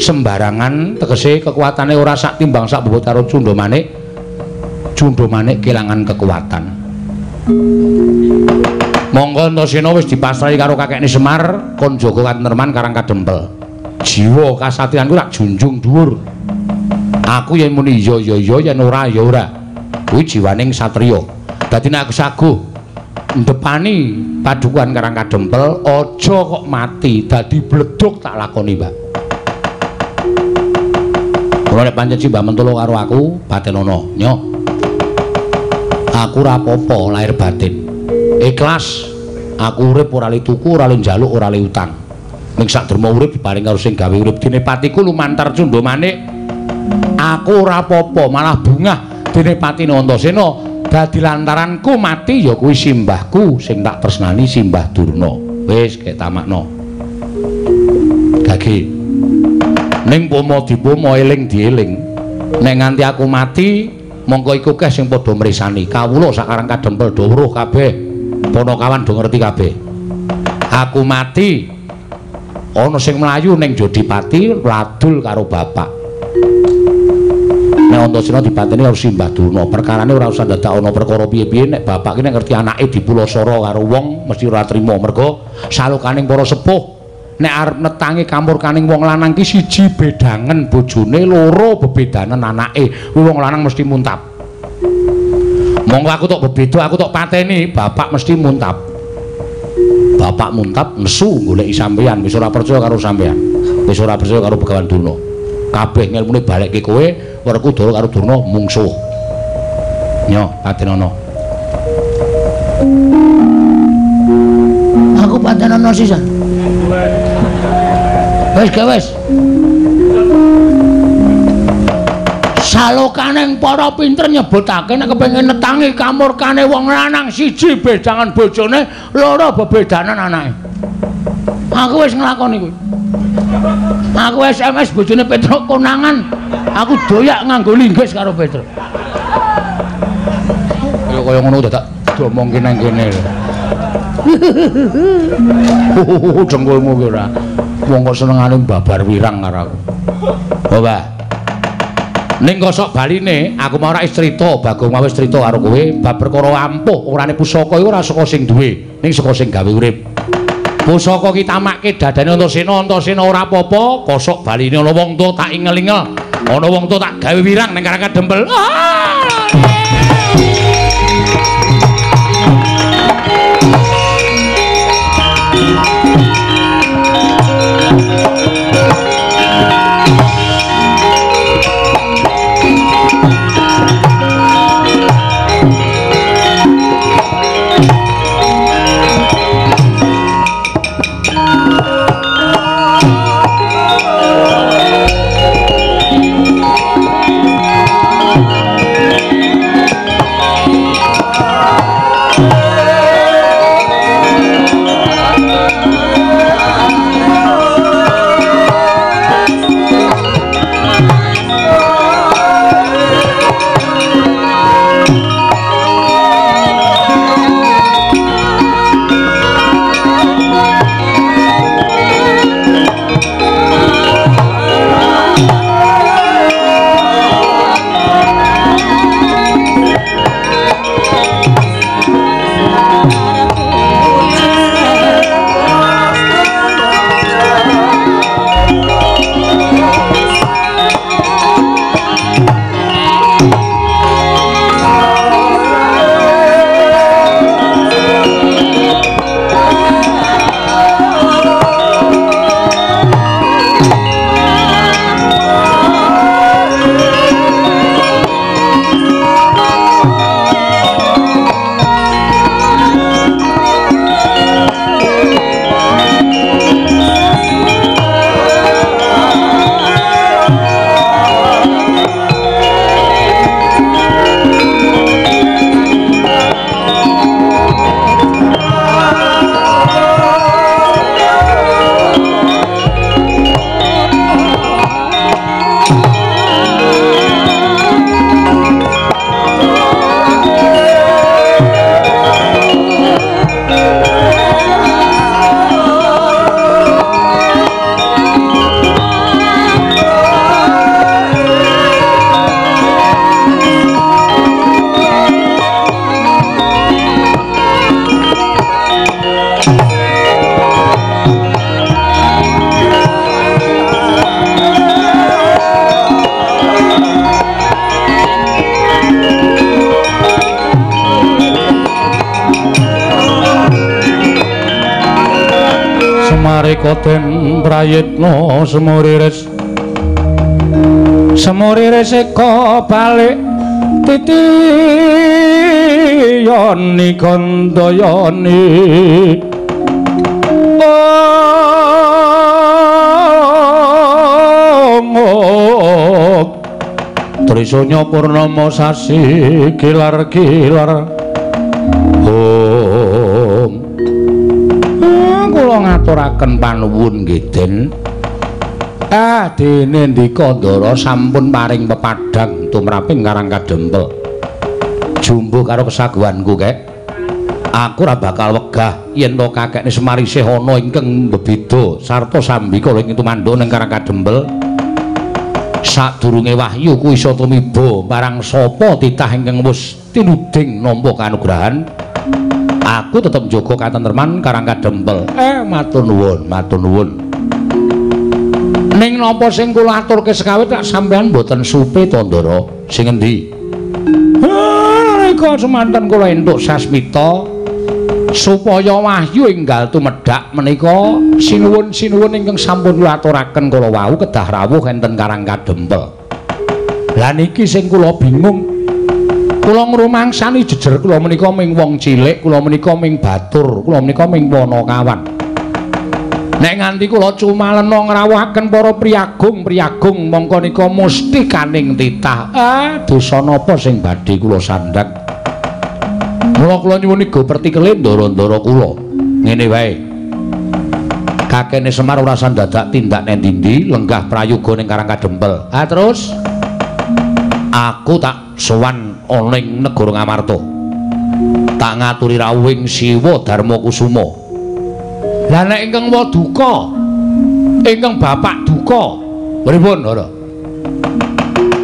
sembarangan tegese kekuatane ora sak timbang sak bobot karo Cundha Manik. Cundha Manik kelangan kekuatan. Monggo Antasena wis dipasrahi karo kakekne Semar, kon jaga katentreman karang kadempel. Jiwa kasatriyanku rak junjung dhuwur. Aku yen muni iya iya iya yen ora ya ora. Kuwi jiwaning satriya. Dadi nek aku saguh ndepani padukuhan karang kadempel, aja kok mati dadi bleduk tak lakoni, Mbak. Kula nek pancen Simbah mentolo karo aku, Batenana, nyo. Aku apa-apa lahir batin. Ikhlas. Aku urip ora le tuku, ora le njaluk, ora le utang. Ning sadurma urip diparing karo sing gawe urip dene patiku lumantar Cundha Manik. Aku ora apa-apa, malah bungah dene patine Antasena. Dadi lantaranku mati ya kuwi simbahku sing tak tresnani Simbah Durna. Wis kek tamakno. Gage. Ning pomo dipomo eling dieling. Nek nganti aku mati, mongko iku keh sing padha mresani. Kawula sakarang kadempel weruh kabeh. Ponokawan do ngerti kabeh. Aku mati. Ana sing mlayu ning Jodipati ladul karo bapak. Nek Antasena dipateni karo Simbah Durna, perkarane ora usah dadak ana perkara piye-piye nek bapak ki nek ngerti anake dipulasara karo wong mesti ora trima mergo salukaning para sepuh nek arep netangi kampurkaning wong lanang ki siji bedangen bojone, loro bebedanen anake. Wong lanang mesti muntap. Monggo aku tok bebeda, aku tok pateni, bapak mesti muntap. Bapak muntap nesu goleki sampeyan, wis ora percaya karo sampeyan. Wis ora percaya karo Begawan Durna. Kabeh ngelmune balekke kowe, Werkudara karo Durna mungsuh. Nyo, Patenana. Aku paten ana sisan. Wis ge wis. Salokaning para pinter nyebutake nek kepengin netangi kamurkane wong lanang siji bedangan bojone, loro bebedanan anake. Aku wis nglakoni kuwi. Aku SMS bojone Petruk konangan. Aku doyak nganggo linggis karo Petruk. Ya kaya ngono dadak diomongke nang kene. Dengkulmu ki ora. Wong kok senengane babar wirang karo aku. Bapak. Ning kosok baline aku mau ora crita, Bagong mau wis crita karo kowe bab perkara ampuh urane pusaka iku ora saka sing duwe, ning saka sing gawe urip. Pusaka ki tamake dadane Antasena, Antasena ora apa-apa, kosok baline ana wong tuwa tak ingel-ingel. Ana wong tuwa tak gawe wirang ning karangka dempel. Ah! Koden prayitna semuriris semuriris eka balik titiyani kandayani Trisanya purnama sasi kilar-kilar ngaturaken panuwun nggih Den. Ah dene ndika Ndara sampun paring pepadhang tumraping Karang Kadempel. Jumbo karo kesaguhanku kek. Aku ora bakal wegah yen to kakekne Semar isih ana ingkang bebeda sarta sambika ing tumandha ning Karang Kadempel. Sadurunge wahyu ku iso tumiba marang sapa titah ingkang wis tinuding nampa kanugrahan. Aku tetep njogo katentreman karang kadempel. Eh matur nuwun matur nuwun. Ning napa sing kula aturke sekawit tak sampean mboten supe to ndara sing endi? Nalika semanten kula entuk sasmita. Supaya wahyu enggal tumedhak menika sinuwun-sinuwun ingkang sampun kula aturaken kula wau kedah rawuh enten karang kadempel. Lah niki sing kula bingung kula ngrumangsani jejer kula menika ming wong cilik kula menika ming batur kula menika ming wanakawan. Nek nganti kula cumalena ngrawuhaken para priyagung-priyagung mongko nika musti kaning titah. Ah dosa napa sing badhe kula sandhang mula kula nyuwun iga pertikele ndara-ndara kula. Ngene wae. Kakene Semar ora sandadak tindak ning ndi lenggah prayoga ning Karang Kadempel ah terus? Aku tak sowan ana ing negara Ngamarta tak ngaturi rawuhing Siwa Darma Kusuma Lah nek ingkang wa duka, ingkang bapak duka, pripun, Ora?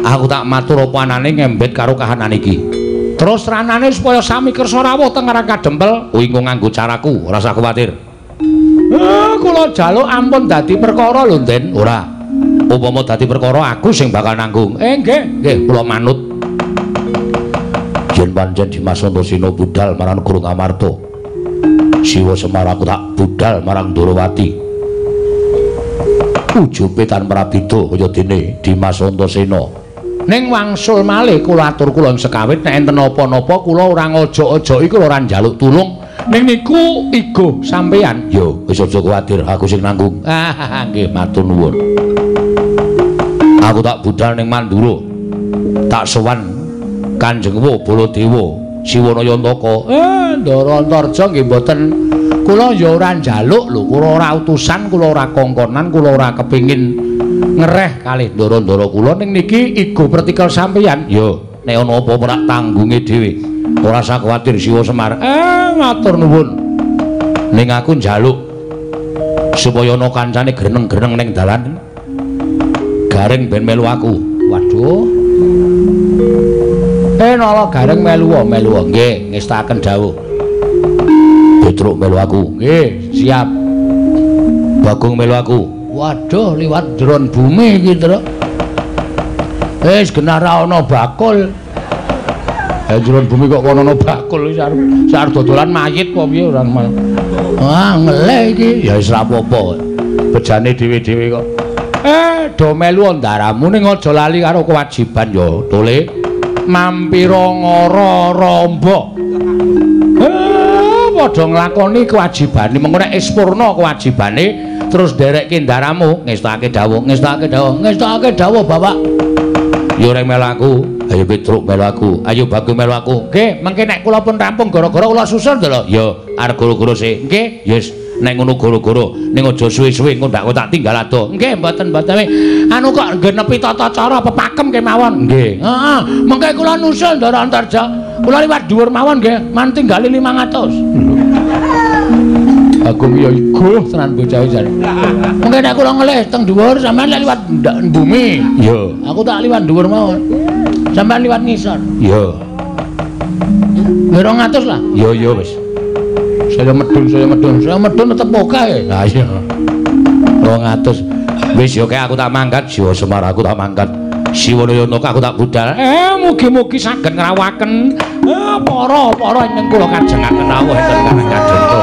Aku tak matur apa anane ngembet karo kahanan iki. Terus ranane supaya sami kersa rawuh teng Karang Kadempel, kuwi nganggo caraku, ora usah kuwatir. Ah, kula jaluk ampun dadi perkara lho, Den. Ora. Upama dadi perkara aku sing bakal nanggung. Eh, nggih, nggih, kula manut. Yen pancen Dimas Antasena budal marang Guru Ngamarta. Siwa Semar aku tak budal marang Durawati. Ujupe tan prabida kaya dene Dimas Antasena. Ning wangsul malih kula atur kula sekawit nek enten apa-napa kula ora ngojo-ojoki kula ora njaluk tulung. Ning niku igo sampeyan. Yo, wis aja kuwatir aku sing nanggung. Ah, nggih matur nuwun. Aku tak budal ning Mandura. Tak sowan Kanjeng Baladewa Siwana Yantaka. Eh, Ndara Antarja nggih mboten kula ya ora njaluk lho, kula ora utusan, kula ora kongkonan, kula ora kepingin ngereh kalih ndara-ndara kula ning niki igo pertikel sampeyan. Yo, nek ana apa-apa ora tanggunge dhewe. Ora usah kuwatir Siwa Semar. Eh, matur nuwun. Ning aku njaluk supaya ana kancane greneng-greneng ning dalan. Garing ben melu aku. Waduh. Eh nala gareng melu melu nggih ngestaken dawuh. Petruk melu aku. Nggih, siap. Bagong melu aku. Waduh, liwat drone bumi iki, Truk. Wis genar ana bakul. Eh drone bumi kok ana bakul iki arep arep dodolan mayit apa piye ora. Wah, ngeleh iki. Ya wis ora apa-apa. Bejane dhewe-dhewe kok. Eh, do melu ndaramu ning aja lali karo kewajiban yo, Tole. Mampira ngara romba eh, padha nglakoni kewajibane. Mengko nek ispurna kewajibane terus derekke ndaramu ngestake dawuh ngestake dawuh ngestake dawuh bapak. Yo rek melaku ayo petruk melaku ayo bagus melaku nggih mengke nek kula pun rampung gara-gara kula susul to yo arep guru-guru sih nggih yes nek ngono goro-goro ning aja suwe-suwe engko ndak tak tinggal ado nggih mboten mboten. Anu kok genepi tata cara pepakem kemawon nggih heeh mengke kula nusul ndara antarja. Kula liwat dhuwur mawon nggih man tinggali 500 aku ya iku. Tenan bocah jar mengke nek kula ngelih teng dhuwur sampean liwat bumi iya aku tak liwat dhuwur mawon. Sampean liwat ngisor. Iya 200 lah. Iya iya wis saya medun saya medun. Saya medun tetep oke nah iya. Rong atus. Wis yo aku tak mangkat. Jiwa semar aku tak mangkat. Siwa noyono aku tak budal. Eh mugi-mugi saged ngerawaken eh para para ingkang kula kajengaken rawuh enten karang kadonto